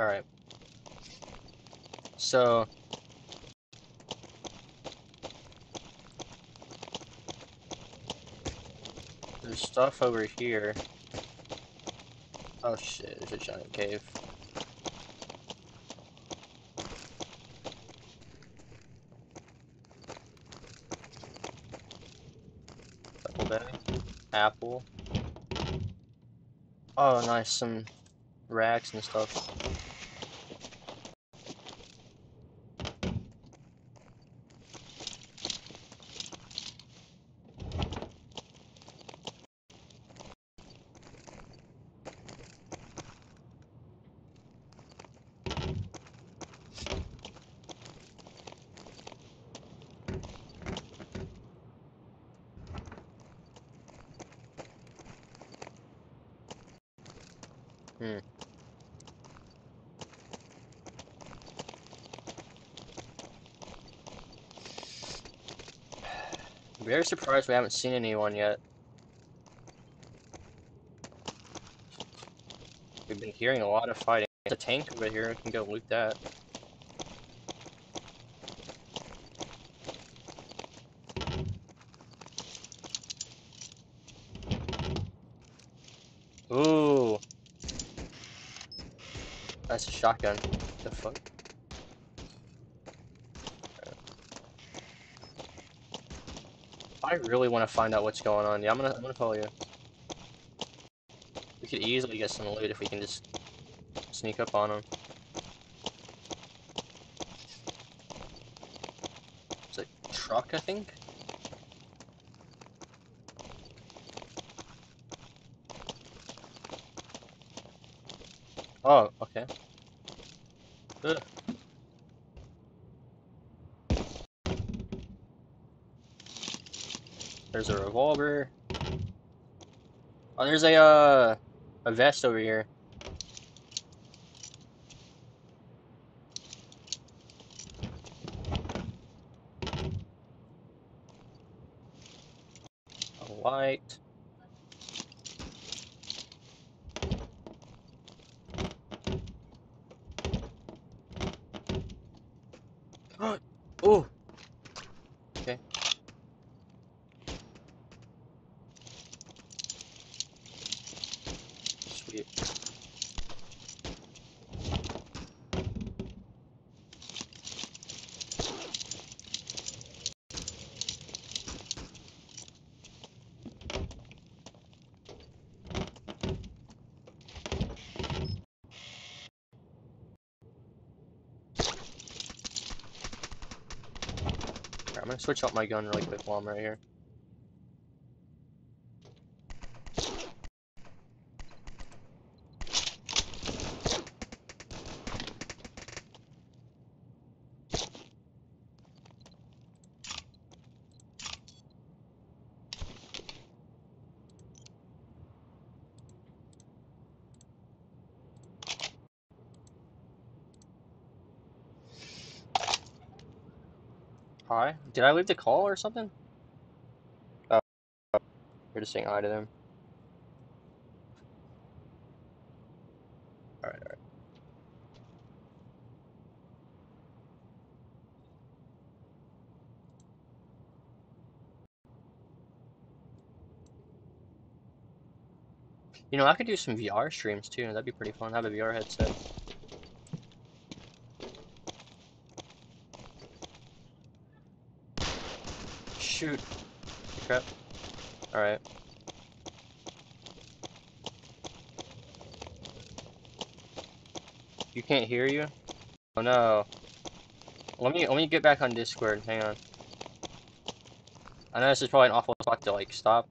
Alright. So. There's stuff over here. Oh shit, there's a giant cave. Apple. Oh, nice. Some racks and stuff. Hmm. Very surprised we haven't seen anyone yet. We've been hearing a lot of fighting. There's a tank over here, we can go loot that. Ooh. That's a shotgun. The fuck? I really want to find out what's going on. Yeah, I'm gonna I'm gonna follow you. We could easily get some loot if we can just sneak up on them. It's a truck, I think. Oh, okay. Ugh. There's a revolver. Oh, there's a uh, a vest over here. A light. oh. Okay. Sweet. Alright, I'm gonna switch out my gun really quick while I'm right here. Hi. Did I leave the call or something? Oh, you're just saying hi to them. Alright, alright. You know, I could do some VR streams too. That'd be pretty fun. Have a VR headset. shoot. Crap. Alright. You can't hear you? Oh no. Let me let me get back on Discord, hang on. I know this is probably an awful spot to like stop.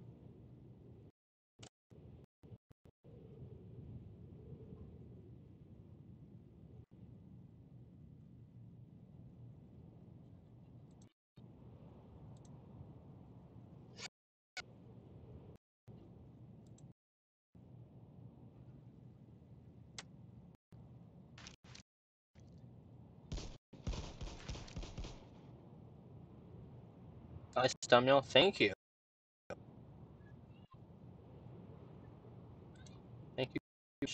Nice thumbnail. Thank you. Thank you.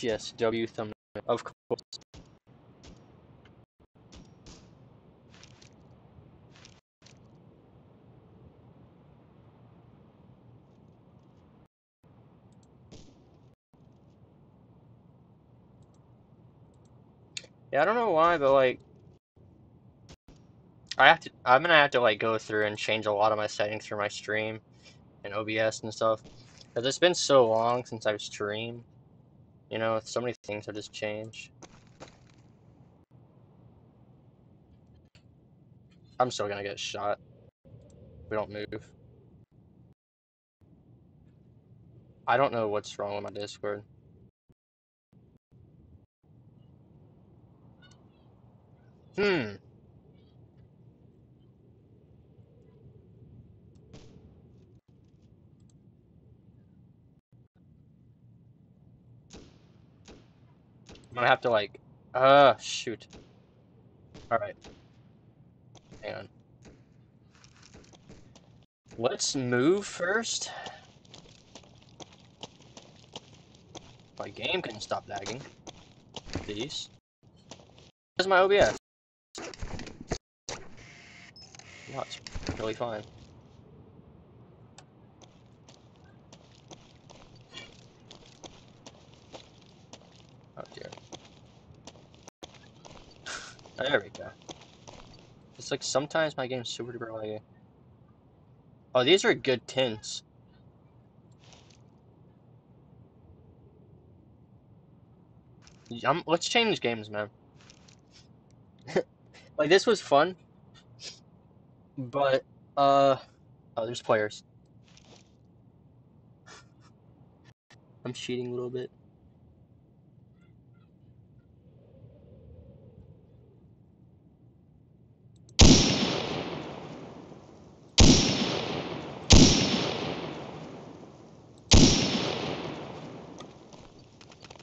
Yes, W thumbnail. Of course. Yeah, I don't know why, but like, I have to. I'm gonna have to like go through and change a lot of my settings for my stream and OBS and stuff, because it's been so long since I've streamed. You know, so many things have just changed. I'm still gonna get shot. We don't move. I don't know what's wrong with my Discord. Hmm. I'm gonna have to like, uh, shoot. Alright. Hang on. Let's move first. My game can stop lagging. Please. Where's my OBS? It's really fine. Oh dear. There we go. It's like sometimes my game's super duper laggy. Oh, these are good tints. Um, let's change games, man. like this was fun, but uh, oh, there's players. I'm cheating a little bit.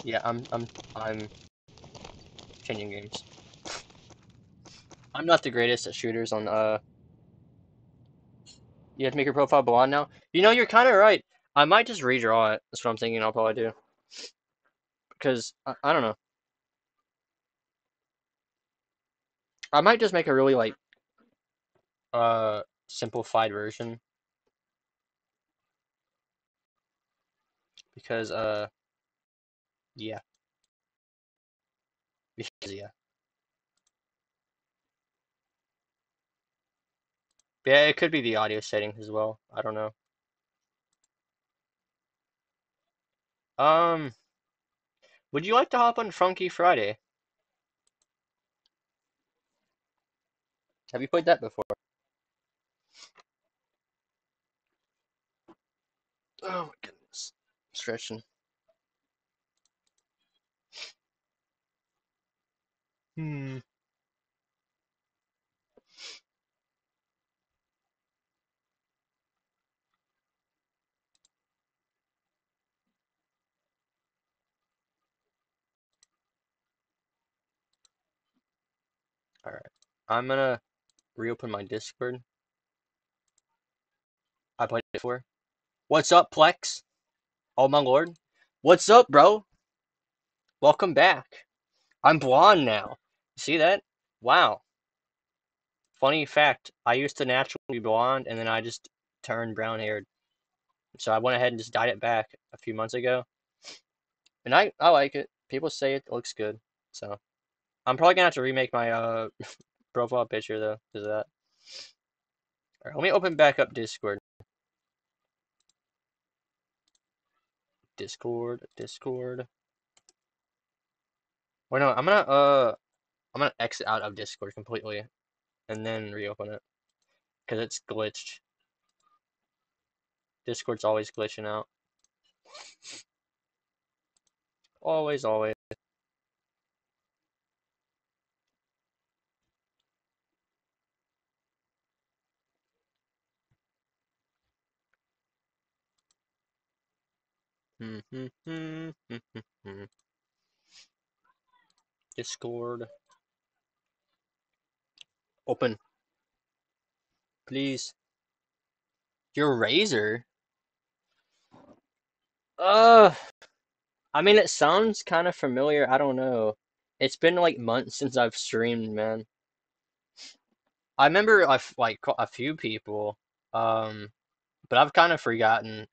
Yeah, I'm I'm I'm changing games. I'm not the greatest at shooters on uh you have to make your profile blonde now. You know, you're kind of right. I might just redraw it. That's what I'm thinking I'll probably do. Because I, I don't know. I might just make a really like uh simplified version. Because uh yeah. Because yeah. Yeah, it could be the audio settings as well. I don't know. Um, would you like to hop on Funky Friday? Have you played that before? Oh my goodness. Stretching. Hmm. Alright. I'm gonna reopen my Discord. I played it before. What's up, Plex? Oh my lord. What's up, bro? Welcome back. I'm blonde now. See that? Wow. Funny fact, I used to naturally be blonde and then I just turned brown haired. So I went ahead and just dyed it back a few months ago. And I, I like it. People say it looks good. So I'm probably gonna have to remake my uh profile picture though, because of that. Alright, let me open back up Discord. Discord, Discord. Wait, no, I'm gonna uh, I'm gonna exit out of Discord completely, and then reopen it, cause it's glitched. Discord's always glitching out. Always, always. Discord. Open. Please. Your razor? Uh, I mean, it sounds kind of familiar. I don't know. It's been like months since I've streamed, man. I remember I've like a few people, um, but I've kind of forgotten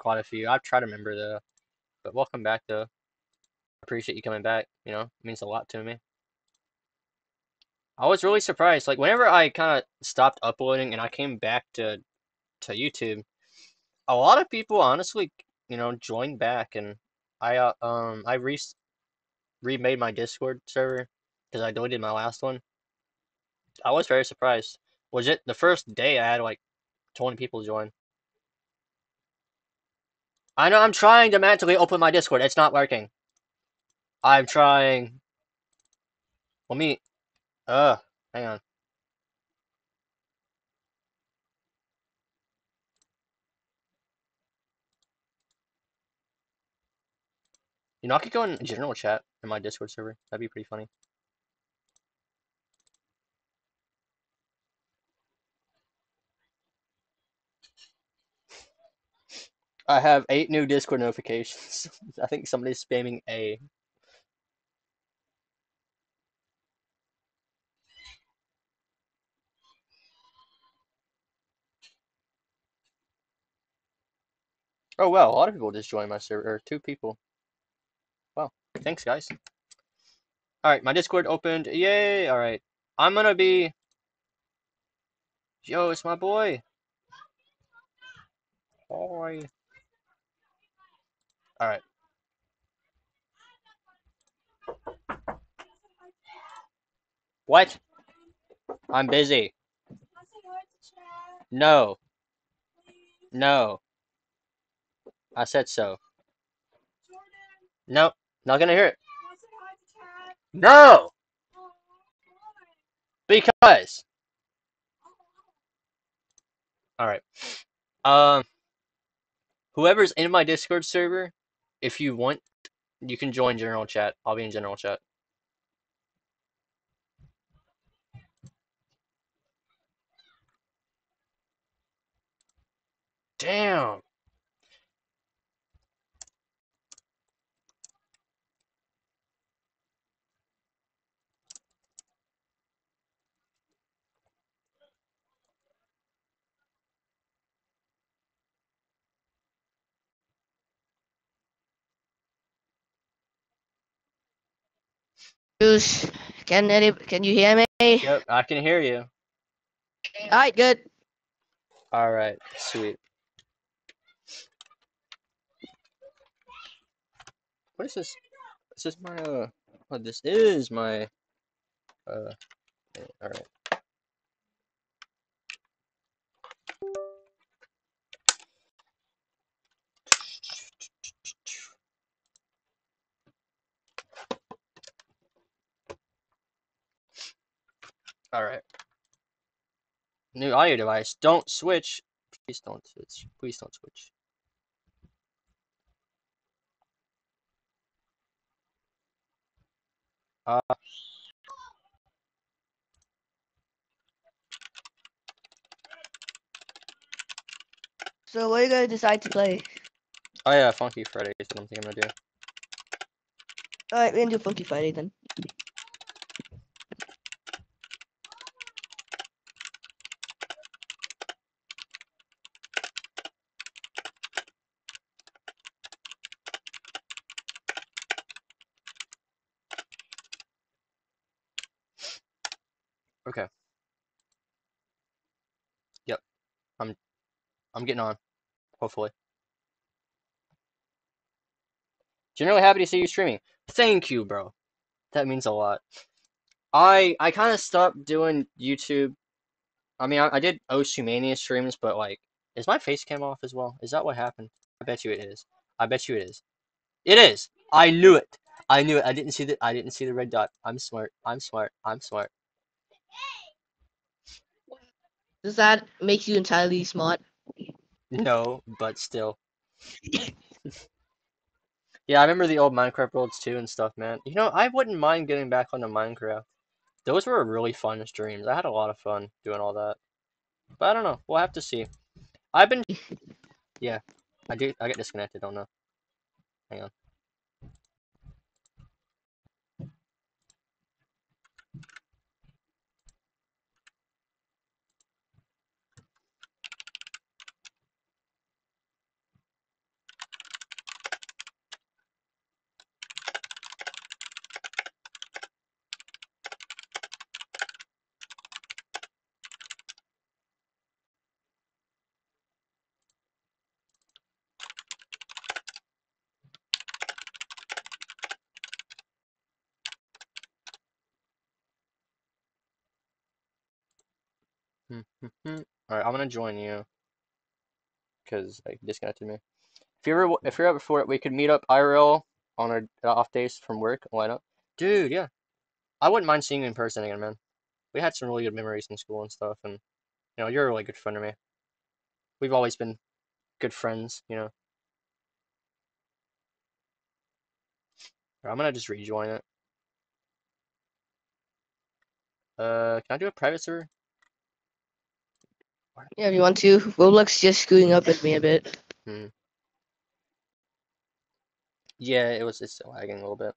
quite a few. I've tried to remember though. But welcome back though. Appreciate you coming back. You know, means a lot to me. I was really surprised. Like whenever I kind of stopped uploading and I came back to to YouTube, a lot of people honestly, you know, joined back and I uh, um I re remade my Discord server because I deleted my last one. I was very surprised. Was it the first day I had like 20 people join? I know I'm trying to mentally open my Discord. It's not working. I'm trying. Let me. Uh, hang on. You know, I could go in general chat in my Discord server. That'd be pretty funny. I have eight new Discord notifications. I think somebody's spamming A. Oh well, a lot of people just joined my server, two people. Wow, thanks guys. Alright, my Discord opened. Yay! Alright. I'm gonna be... Yo, it's my boy! Boy. Alright. What? I'm busy. No. No. I said so. Nope. Not gonna hear it. No! Because. Alright. Um. Whoever's in my Discord server, if you want, you can join general chat. I'll be in general chat. Damn. Bruce, can any, can you hear me? Yep, I can hear you. Alright, good. All right, sweet. What is this? Is this my uh? Oh, this is my uh. All right. All right. New audio device. Don't switch. Please don't switch. Please don't switch. Uh, So what are you gonna decide to play? oh yeah, Funky Friday is what I'm thinking I'm gonna do. Alright, we're gonna do Funky Friday then. Getting on. Hopefully. Generally happy to see you streaming. Thank you, bro. That means a lot. I I kind of stopped doing YouTube. I mean, I, I did osu!mania streams, but like, is my face cam off as well? Is that what happened? I bet you it is. I bet you it is. It is. I knew it. I knew it. I didn't see the I didn't see the red dot. I'm smart. I'm smart. I'm smart. Does that make you entirely smart? No, but still. yeah, I remember the old Minecraft worlds too and stuff, man. You know, I wouldn't mind getting back onto Minecraft. Those were really fun streams. I had a lot of fun doing all that. But I don't know. We'll have to see. I've been Yeah. I do I get disconnected, don't know. Hang on. Join you. Because I disconnected me. If you're ever, if you're ever for it, we could meet up IRL on our off days from work. Why not? Dude, yeah. I wouldn't mind seeing you in person again, man. We had some really good memories in school and stuff, and you know, you're a really good friend of me. We've always been good friends, you know. I'm gonna just rejoin it. Uh, can I do a private server? Yeah, if you want to. Roblox just screwing up at me a bit. Hmm. Yeah, it was it's lagging a little bit.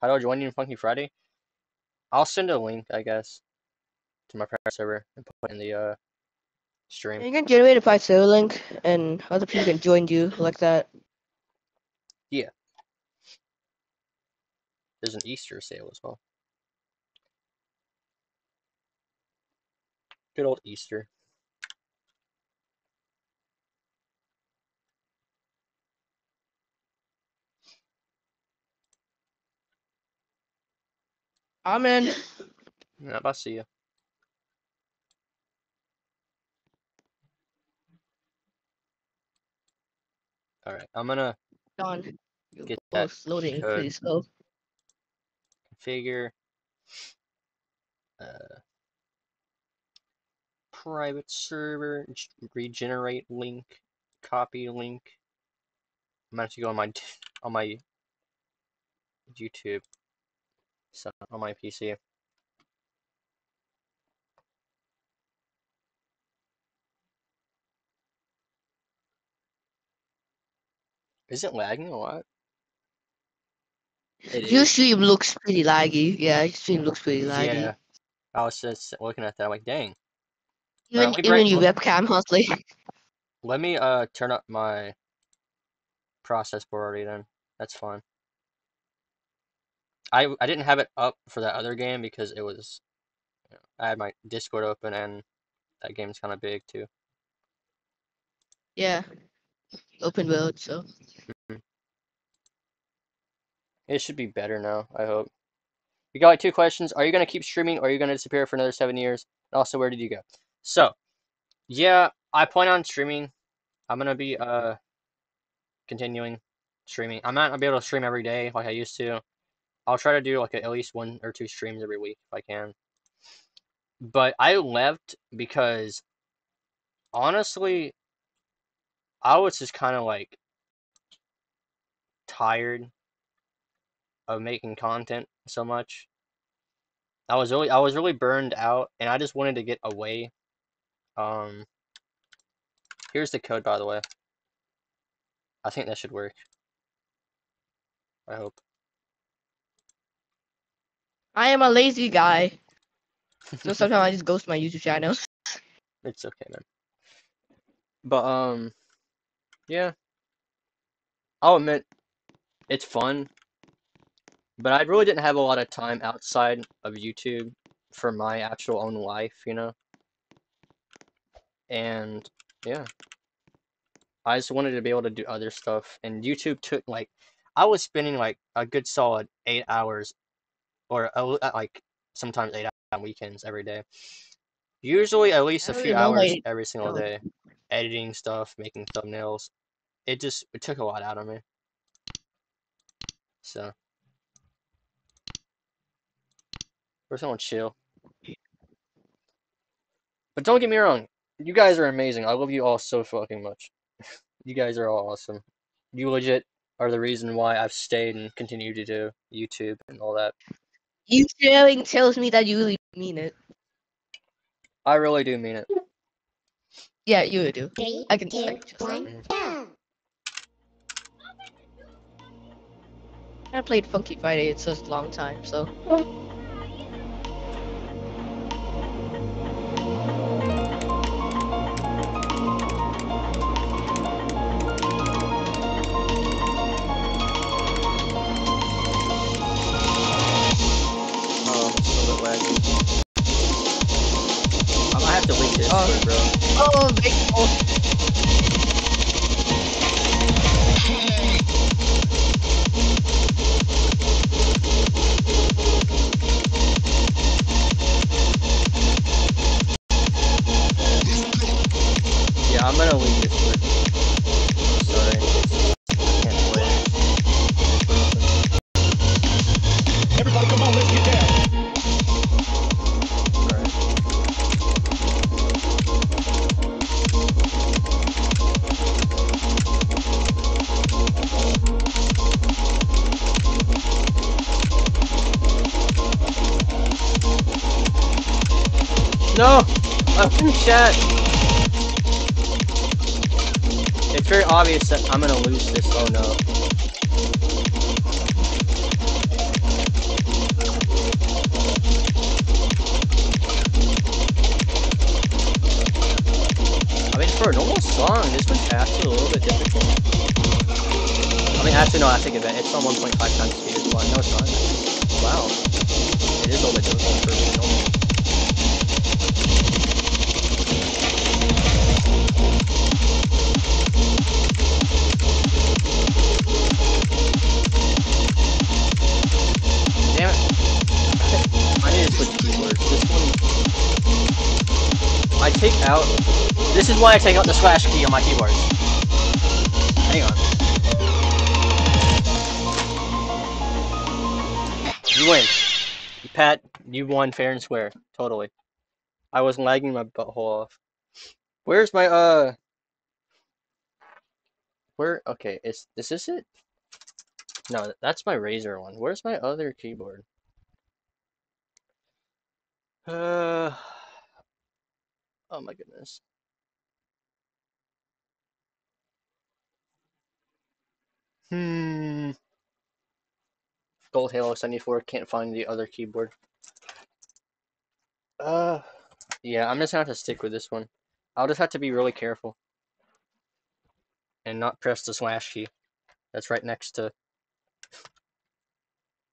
How do I join you in Funky Friday? I'll send a link, I guess, to my private server and put it in the uh stream. You can generate a private server link, and other people can join you like that. Yeah. There's an Easter sale as well. Good old Easter. I'm in. Yep, I see you. All right, I'm gonna Done. Get that loading code. pretty slow. configure uh, private server, regenerate link, copy link. I'm gonna have to go on my on my YouTube, so on my PC. Is it lagging a lot? It Your is. stream looks pretty laggy. Yeah, your stream looks pretty laggy. Yeah. I was just looking at that. Like, dang. Even, let me even your webcam, honestly. Let me uh turn up my process bar already then. That's fine. I I didn't have it up for that other game because it was you know, I had my Discord open and that game's kind of big too. yeah. Open world, so. It should be better now, I hope. We got like two questions. Are you gonna keep streaming or are you gonna disappear for another seven years? And also where did you go? So yeah, I plan on streaming. I'm gonna be uh continuing streaming. I'm not gonna be able to stream every day like I used to. I'll try to do like at least one or two streams every week if I can. But I left because honestly, I was just kind of like tired of making content so much. I was really I was really burned out and I just wanted to get away. Um here's the code by the way. I think that should work. I hope. I am a lazy guy. So sometimes I just ghost my YouTube channel. It's okay, man. But um, yeah. I'll admit, it's fun. But I really didn't have a lot of time outside of YouTube for my actual own life, you know. And yeah, I just wanted to be able to do other stuff. And YouTube took like, I was spending like a good solid eight hours, or uh, a, uh, like sometimes eight hours on weekends every day. Usually at least a few hours my- every single day, editing stuff, making thumbnails. It just it took a lot out of me. So we're gonna chill. But don't get me wrong, you guys are amazing. I love you all so fucking much. you guys are all awesome. You legit are the reason why I've stayed and continue to do YouTube and all that. You sharing tells me that you really mean it. I really do mean it. Yeah, you do. Three, I can two, I just- one, go. I played Funky Friday. It's just a long time, so. This. Oh no. I mean, for a normal song, this one's actually a little bit difficult. I mean, actually, no, I back. It's on 1.5 times speed as well. No, it's not. Wow. It is a little bit difficult for a normal. Take out. This is why I take out the slash key on my keyboards. Hang on. You win. Pat, you won fair and square. Totally. I was lagging my butthole off. Where's my, uh. Where? Okay, is, is this it? No, that's my Razer one. Where's my other keyboard? Uh. Oh my goodness. Hmm. Gold Halo 74 can't find the other keyboard. Uh, yeah, I'm just gonna have to stick with this one. I'll just have to be really careful and not press the slash key. That's right next to.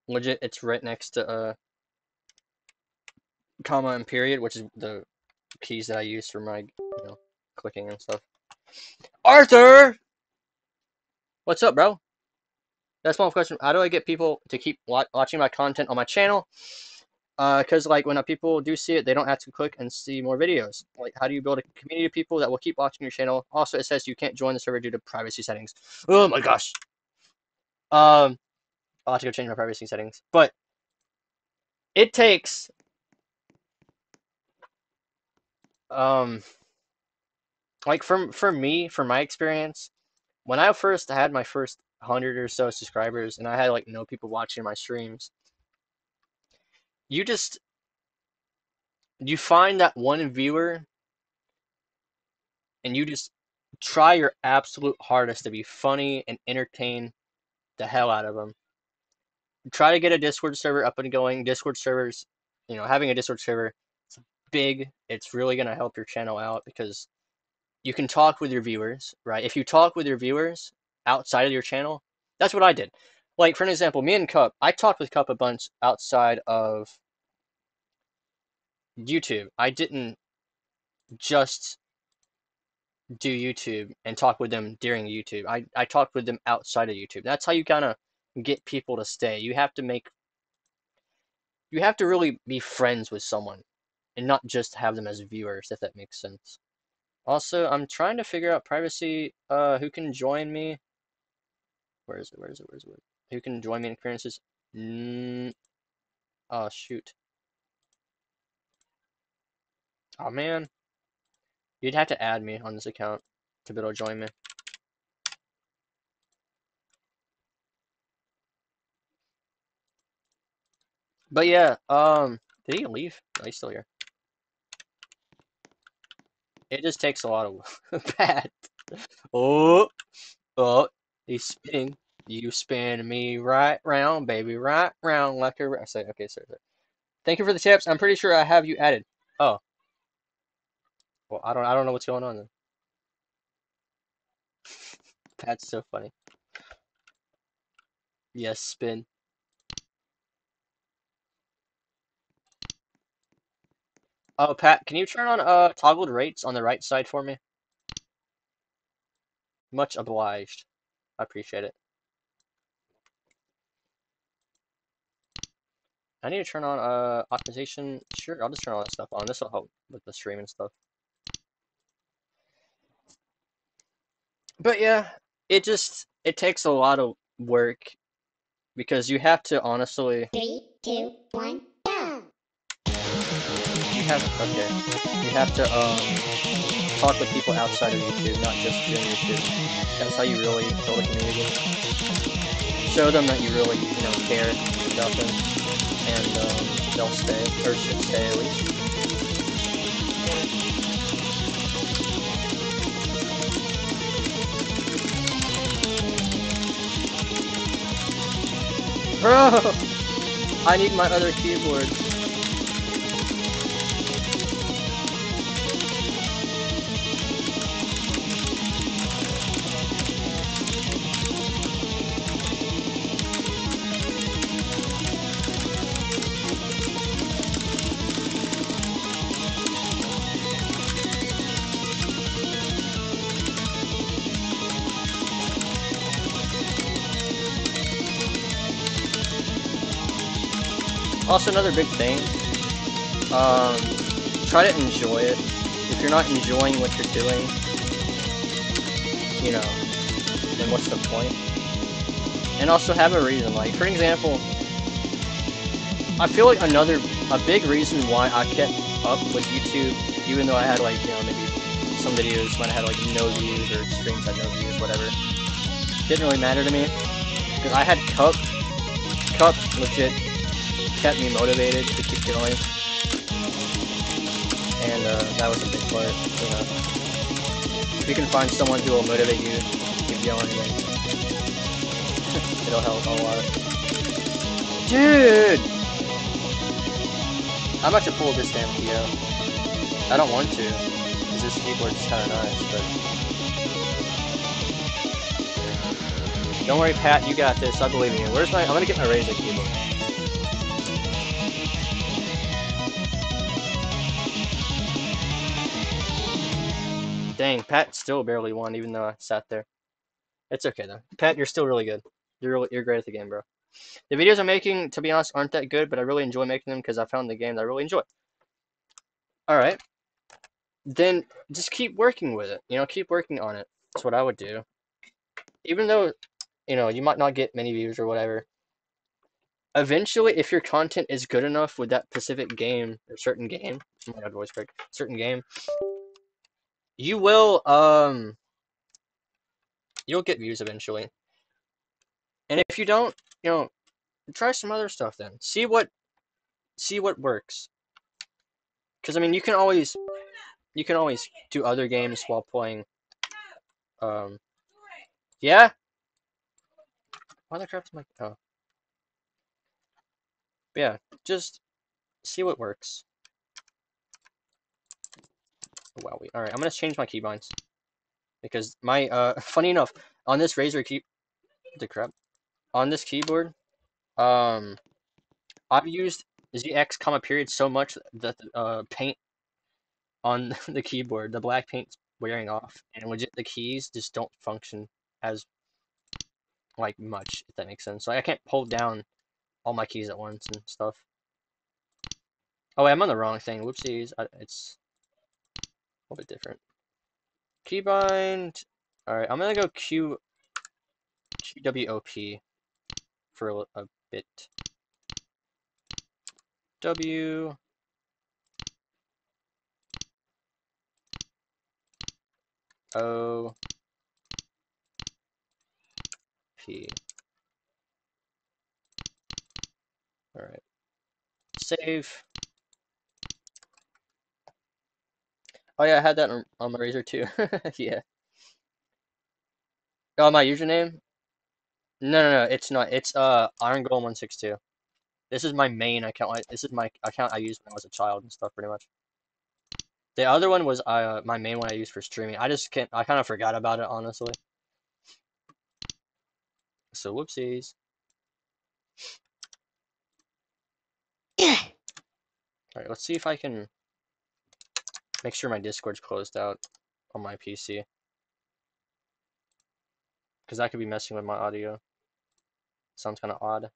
Legit, it's right next to uh, comma and period, which is the keys that I use for my, you know, clicking and stuff. Arthur, what's up, bro? That's one question. How do I get people to keep wa watching my content on my channel? Uh, cause like when uh, people do see it, they don't have to click and see more videos. Like, how do you build a community of people that will keep watching your channel? Also, it says you can't join the server due to privacy settings. Oh my gosh. Um, I'll have to go change my privacy settings. But it takes um like for for me, for my experience, when I first had my first hundred or so subscribers and I had like no people watching my streams, you just you find that one viewer and you just try your absolute hardest to be funny and entertain the hell out of them. Try to get a Discord server up and going. Discord servers, you know, having a Discord server, big. It's really going to help your channel out because you can talk with your viewers, right? If you talk with your viewers outside of your channel, that's what I did. Like, for an example, me and Cup, I talked with Cup a bunch outside of YouTube. I didn't just do YouTube and talk with them during YouTube. I, I talked with them outside of YouTube. That's how you kind of get people to stay. You have to make you have to really be friends with someone and not just have them as viewers, if that makes sense. Also, I'm trying to figure out privacy. Uh, who can join me? Where is it? Where is it? Where is it? Where is it? Who can join me in appearances? Mm, oh shoot. Oh man. You'd have to add me on this account to be able to join me. But yeah, um, did he leave? No, he's still here. It just takes a lot of Pat. Oh, oh, he's spinning. You spin me right round, baby, right round like a. I say, okay, sorry, sorry. Thank you for the tips. I'm pretty sure I have you added. Oh. Well, I don't. I don't know what's going on then. That's so funny. Yes, spin. Oh, Pat, can you turn on uh toggled rates on the right side for me? Much obliged. I appreciate it. I need to turn on uh optimization. Sure, I'll just turn all that stuff on. This will help with the stream and stuff. But yeah, it just it takes a lot of work because you have to honestly Three, two, one, have okay you have to um talk with people outside of YouTube, not just doing YouTube. That's how you really build a community. Show them that you really you know care about them, and um, they'll stay or should stay at least. Bro, I need my other keyboard. Also, another big thing, um, try to enjoy it. If you're not enjoying what you're doing, you know, then what's the point? And also have a reason. Like, for example, I feel like another, a big reason why I kept up with YouTube, even though I had like, you know, maybe some videos might have had like no views or streams had no views, whatever. Didn't really matter to me because I had Cup. Cup legit kept me motivated to keep going. And uh, that was a big part, you know. If you can find someone who will motivate you to keep going, then it'll help a lot. Dude! I'm about to pull this damn out. I don't want to, because this keyboard's kind of nice, but... Don't worry, Pat, you got this. I believe in you. Where's my... I'm gonna get my Razer keyboard. Dang, Pat still barely won, even though I sat there. It's okay though. Pat, you're still really good. You're really, you're great at the game, bro. The videos I'm making, to be honest, aren't that good, but I really enjoy making them because I found the game that I really enjoy. All right, then just keep working with it. You know, keep working on it. That's what I would do. Even though, you know, you might not get many views or whatever. Eventually, if your content is good enough with that specific game or certain game, oh my god, voice break, certain game, you will um you'll get views eventually. And if you don't, you know, try some other stuff then. See what see what works. Cuz I mean, you can always you can always do other games while playing um yeah. Why the crap's my oh. Yeah, just see what works. Wow, we alright, I'm gonna change my keybinds. Because my uh funny enough, on this Razer key the crap. On this keyboard, um I've used ZX comma period so much that the uh paint on the keyboard, the black paint's wearing off, and legit the keys just don't function as like much, if that makes sense. Like I can't hold down all my keys at once and stuff. Oh wait, I'm on the wrong thing. Whoopsies. I, it's a little bit different. Keybind. All right, I'm gonna go Q QWOP for a, a bit. W O P. All right. Save. Oh yeah, I had that on, my Razer too. yeah. Oh, my username? No, no, no, it's not. It's uh Iron Golem one six two. This is my main account. This is my account I used when I was a child and stuff, pretty much. The other one was uh my main one I used for streaming. I just can't. I kind of forgot about it, honestly. So whoopsies. All right, let's see if I can make sure my Discord's closed out on my PC. Because that could be messing with my audio. Sounds kind of odd.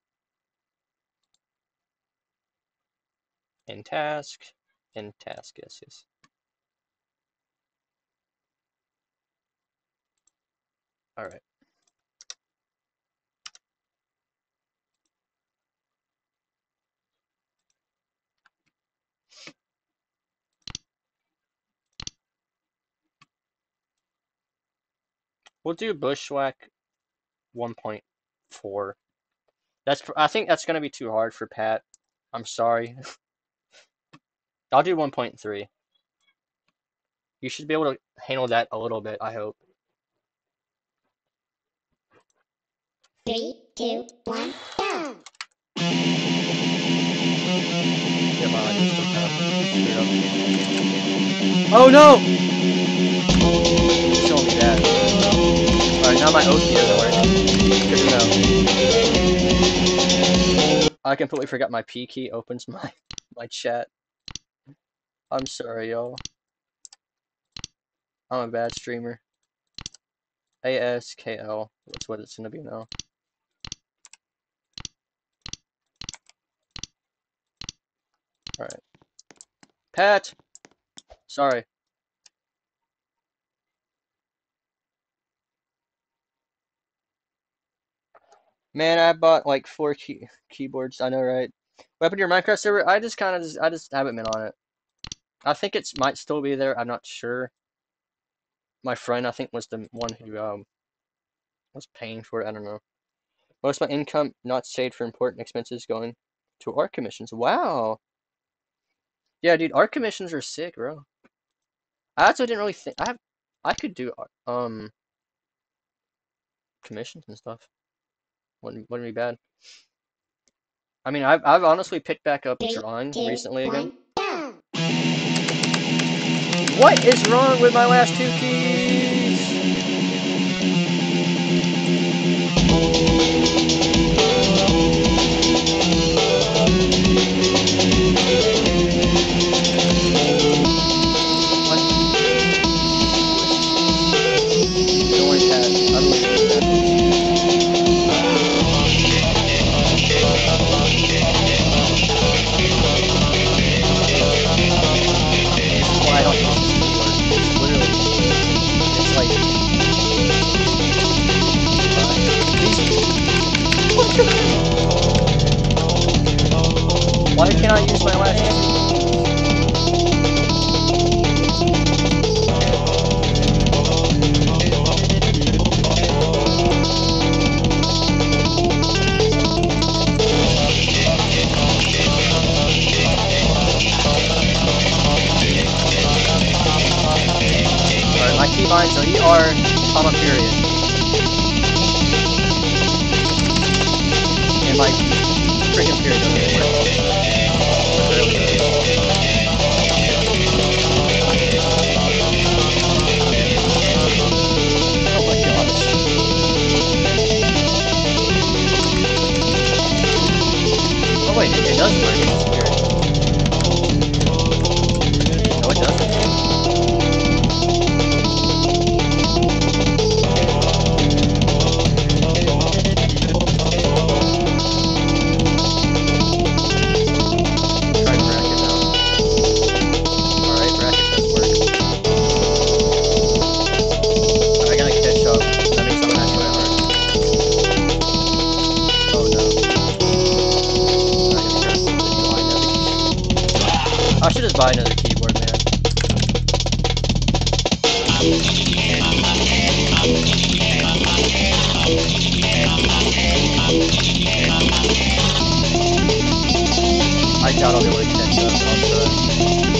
In task, in task, yes, yes. All We'll do Bushwhack 1.4. That's I think that's gonna be too hard for Pat. I'm sorry. I'll do 1.3. You should be able to handle that a little bit, I hope. Three, two, one, go. Yeah, my audio's still kind of screwed up. Oh no! Showing me that. Now my OP doesn't work. Good to know. I completely forgot my P key opens my my chat. I'm sorry, y'all. I'm a bad streamer. ASKL. That's what it's gonna be now. Alright. Pat! Sorry. Man, I bought like four key keyboards. I know, right? What happened to your Minecraft server? I just kind of just I just haven't been on it. I think it might still be there. I'm not sure. My friend, I think, was the one who um was paying for it. I don't know. Most of my income not saved for important expenses going to art commissions. Wow. Yeah, dude, art commissions are sick, bro. I actually didn't really think I have I could do art- um commissions and stuff. Wouldn't wouldn't be bad. I mean, I've I've honestly picked back up Three, drawing two, recently again. go. What is wrong with my last two keys? Why can't I use my my keybinds are ER, comma, period. And my freaking period. It, does work. Buy another keyboard, man. I doubt I'll be able to catch up.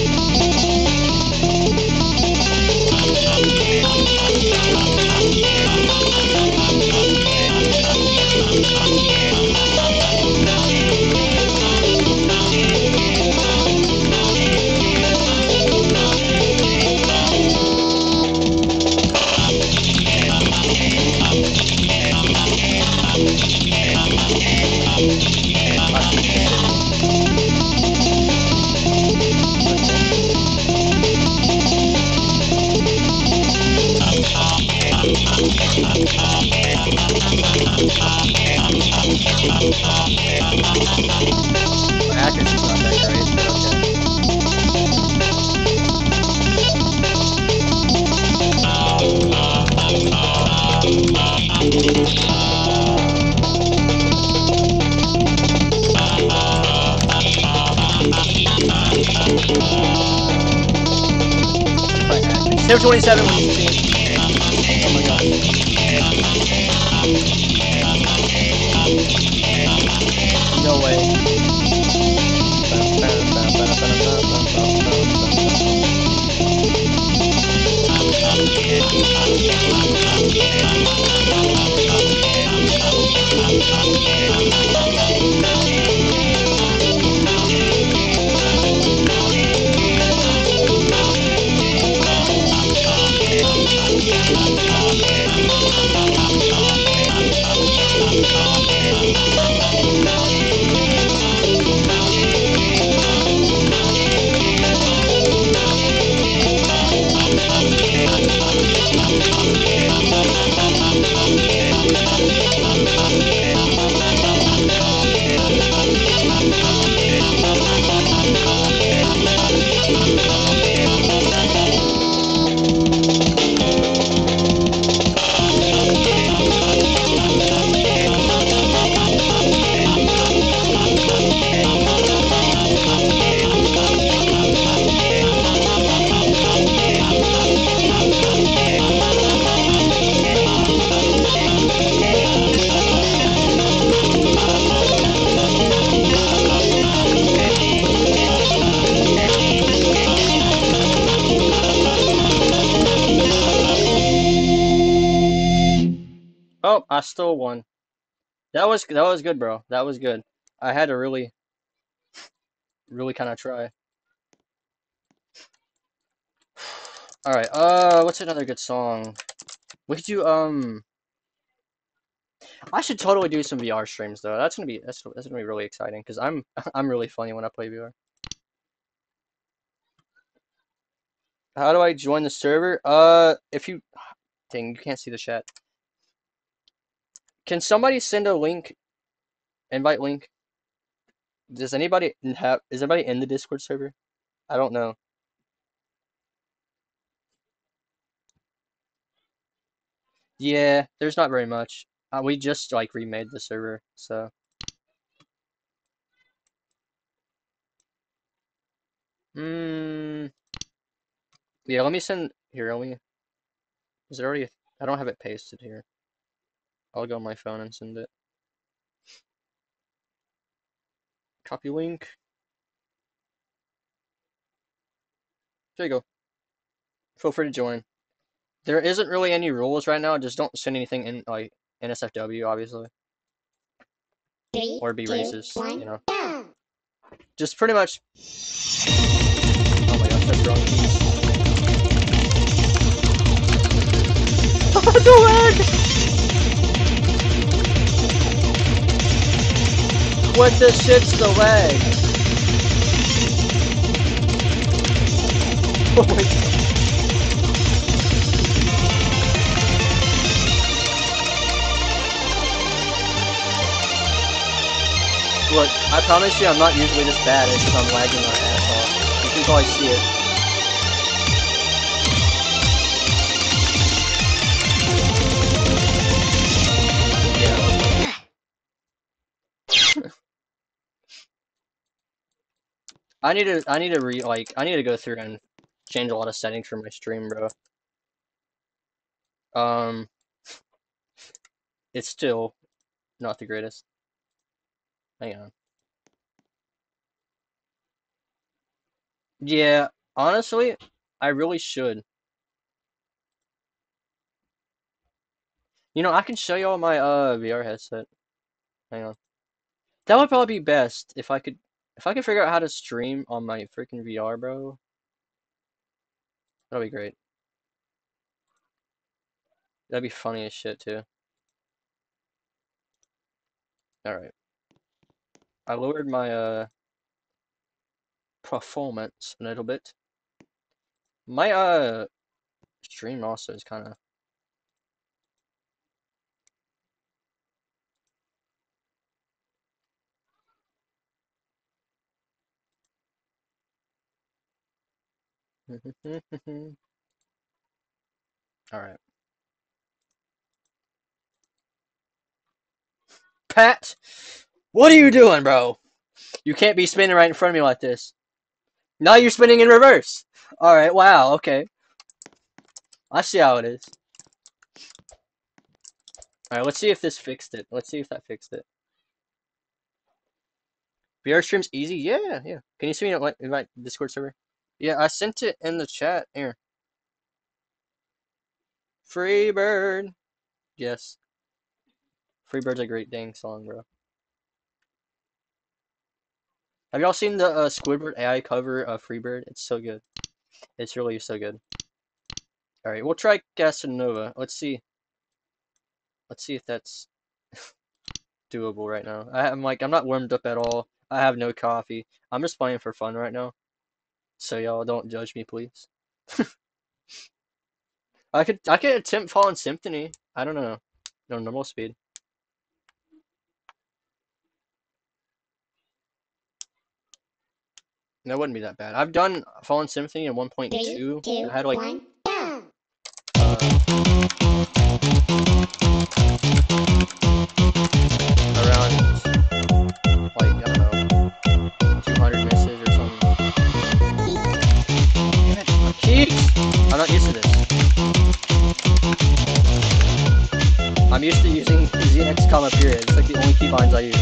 Accurate. 727 when you see it. Stole one. That was that was good, bro. That was good. I had to really, really kind of try. All right. Uh, what's another good song? We could do um. I should totally do some VR streams though. That's gonna be that's that's gonna be really exciting because I'm I'm really funny when I play VR. How do I join the server? Uh, if you, dang, you can't see the chat. Can somebody send a link, invite link? Does anybody have, is anybody in the Discord server? I don't know. Yeah, there's not very much. Uh, we just like remade the server, so. Hmm. Yeah, let me send, here, let me, is it already, I don't have it pasted here. I'll go on my phone and send it. Copy link. There you go. Feel free to join. There isn't really any rules right now. Just don't send anything in like NSFW, obviously, Three, or be two, racist. one, You know, go. just pretty much. Oh my gosh, that's wrong the lag! What the shit's the lag? Oh my god. Look, I promise you I'm not usually this bad, it's just I'm lagging my ass off. You can probably see it. I need to I need to re like I need to go through and change a lot of settings for my stream, bro. Um, it's still not the greatest. Hang on. Yeah, honestly, I really should. You know, I can show you all my uh VR headset. Hang on. That would probably be best if I could if I could figure out how to stream on my freaking VR, bro. That'd be great. That'd be funny as shit too. Alright. I lowered my uh performance a little bit. My uh stream also is kind of All right. Pat, what are you doing, bro? You can't be spinning right in front of me like this. Now you're spinning in reverse. All right, wow, okay. I see how it is. All right, let's see if this fixed it. Let's see if that fixed it. VR stream's easy? Yeah, yeah. Can you see me in my Discord server? Yeah, I sent it in the chat. Here. Free Bird. Yes. Free Bird's a great dang song, bro. Have y'all seen the uh, Squidward AI cover of Freebird? It's so good. It's really so good. Alright, we'll try Casanova. Let's see. Let's see if that's doable right now. I, I'm like, I'm not warmed up at all. I have no coffee. I'm just playing for fun right now. So y'all don't judge me, please. I could I could attempt Fallen Symphony. I don't know. No normal speed. That wouldn't be that bad. I've done Fallen Symphony in 1.2. Three, two, I had like one, I'm used to using ZX comma period. It's like the only keybinds I use.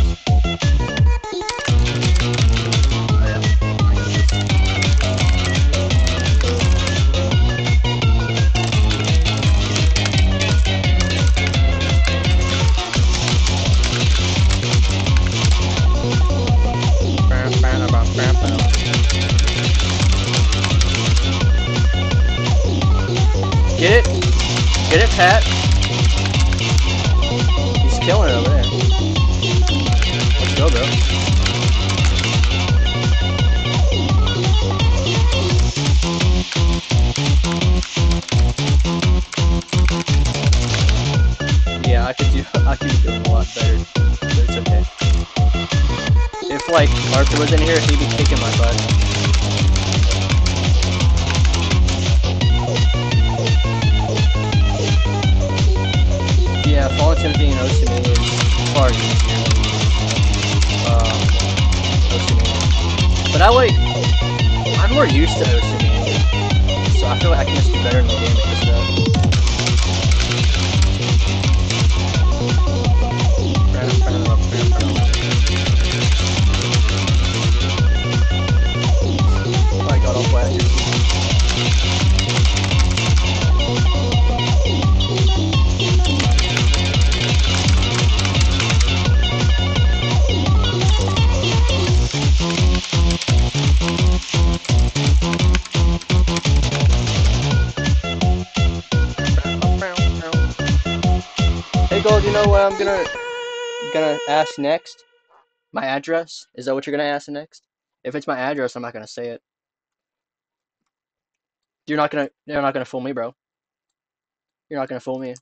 Get it? Get it, Pat? Killing it over there. Let's go, bro. Yeah, I could do. I could doing a lot better, but it's okay. If like Arthur was in here, he'd be kicking my butt. Yeah, Symphony and Oceania is far. Um, Oceania. But I like, I'm more used to Oceania, so I feel like I can just do better in the game with this I'm gonna gonna ask next? My address? Is that what you're gonna ask next? If it's my address, I'm not gonna say it. You're not gonna you're not gonna fool me, bro. You're not gonna fool me.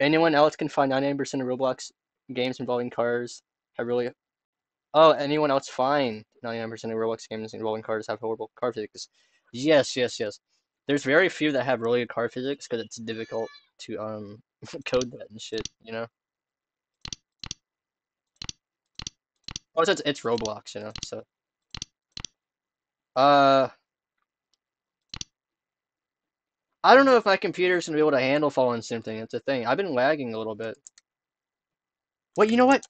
Anyone else can find 99% of Roblox games involving cars have really Oh, anyone else fine. 99% of Roblox games involving cars have horrible car physics. Yes, yes, yes. There's very few that have really good car physics because it's difficult to um code that and shit, you know? Plus, it's it's Roblox, you know. So, uh, I don't know if my computer's gonna be able to handle falling something. It's a thing. I've been lagging a little bit. Wait, you know what?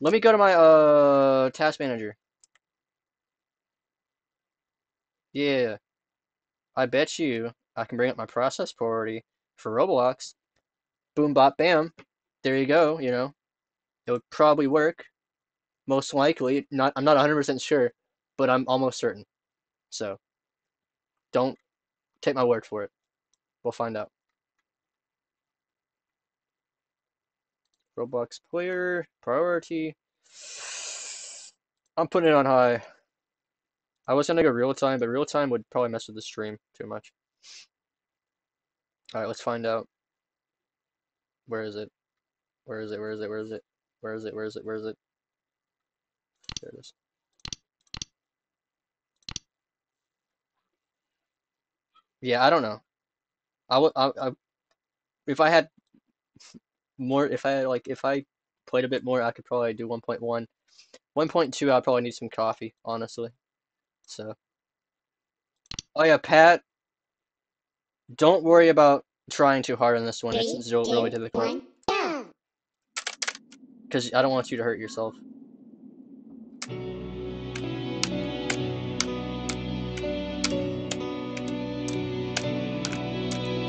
Let me go to my uh task manager. Yeah, I bet you I can bring up my process priority for Roblox. Boom, bop, bam. There you go. You know, it would probably work. Most likely, not. I'm not 100% sure, but I'm almost certain. So, don't take my word for it. We'll find out. Roblox player priority. I'm putting it on high. I was gonna go real time, but real time would probably mess with the stream too much. Alright, let's find out. Where is it? Where is it? Where is it? Where is it? Where is it? Where is it? Where is it? There it is. Yeah, I don't know. I would, I, I, if I had more, if I had, like, if I played a bit more, I could probably do 1.1. 1.2, I'd probably need some coffee, honestly. So, oh yeah, Pat, don't worry about trying too hard on this one. It's, Three, it's real- really two, difficult. Because I don't want you to hurt yourself.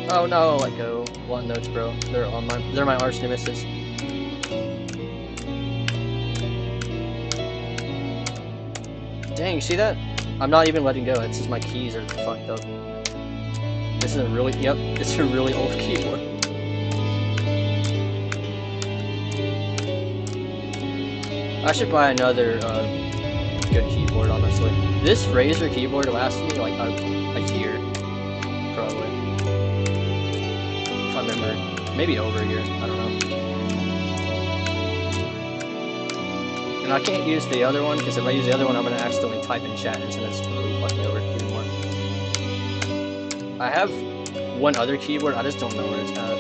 Oh no, let go. One notes, bro. They're on my they're my arch nemesis. Dang, you see that? I'm not even letting go. It's just my keys are fucked up. This is a really yep, it's a really old keyboard. I should buy another uh, good keyboard, honestly. This Razer keyboard lasted me like a, a year, probably. If I remember, maybe over a year. I don't know. And I can't use the other one because if I use the other one, I'm gonna accidentally type in chat, and so that's totally fuck me over even more. I have one other keyboard. I just don't know where it's at.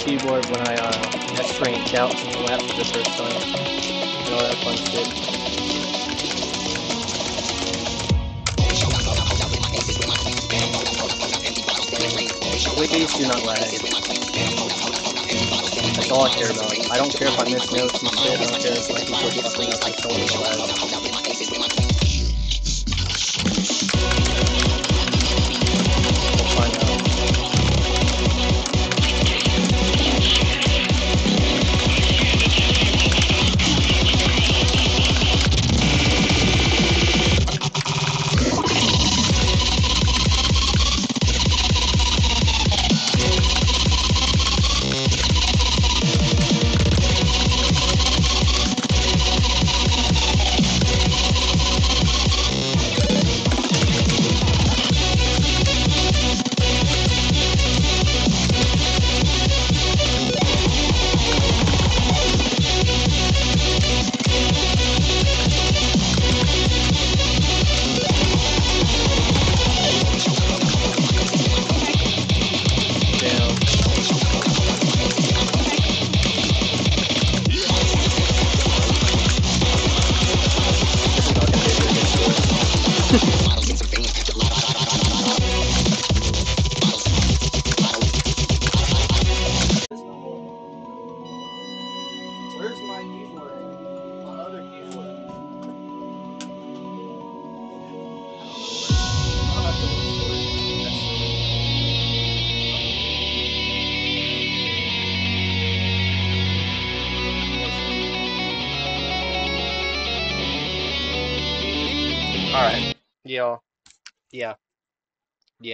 Keyboard when I uh S-ranked out left for the first time. And all that fun shit. Please do not lag. That's all I care about. I don't care if I miss notes and shit. I don't care if just don't lag.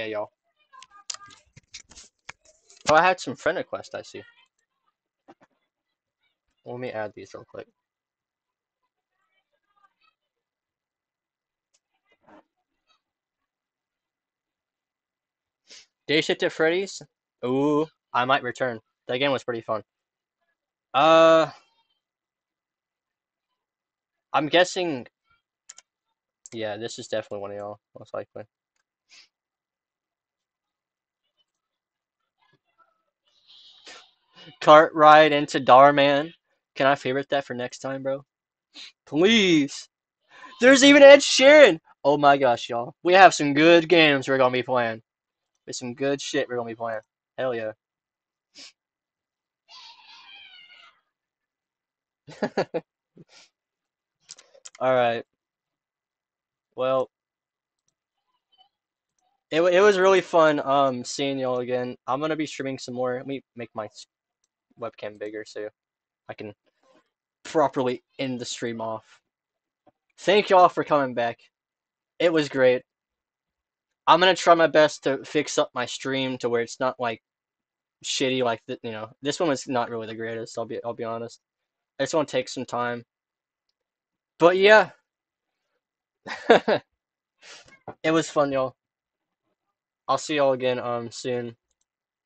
yeah, y'all. Oh, I had some friend requests, I see. Let me add these real quick. Day Shift at Freddy's? Ooh, I might return. That game was pretty fun. Uh, I'm guessing. Yeah, this is definitely one of y'all, most likely. Cart ride into Darman. Can I favorite that for next time, bro? Please. There's even Ed Sheeran. Oh my gosh, y'all. We have some good games we're gonna be playing. There's some good shit we're gonna be playing. Hell yeah. Alright. Well, it, it was really fun um seeing y'all again. I'm gonna be streaming some more. Let me make my webcam bigger so I can properly end the stream off. Thank y'all for coming back. It was great. I'm gonna try my best to fix up my stream to where it's not like shitty like you know. This one was not really the greatest, I'll be I'll be honest. This one takes some time. But yeah. It was fun, y'all. I'll see y'all again um soon.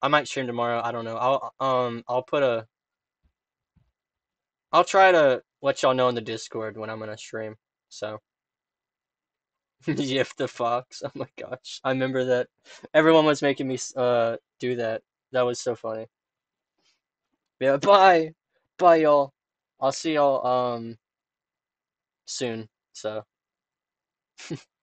I might stream tomorrow, I don't know. I'll um I'll put a I'll try to let y'all know in the Discord when I'm gonna stream. So Yif the Fox. Oh my gosh. I remember that. Everyone was making me uh do that. That was so funny. Yeah, bye. Bye y'all. I'll see y'all um soon. So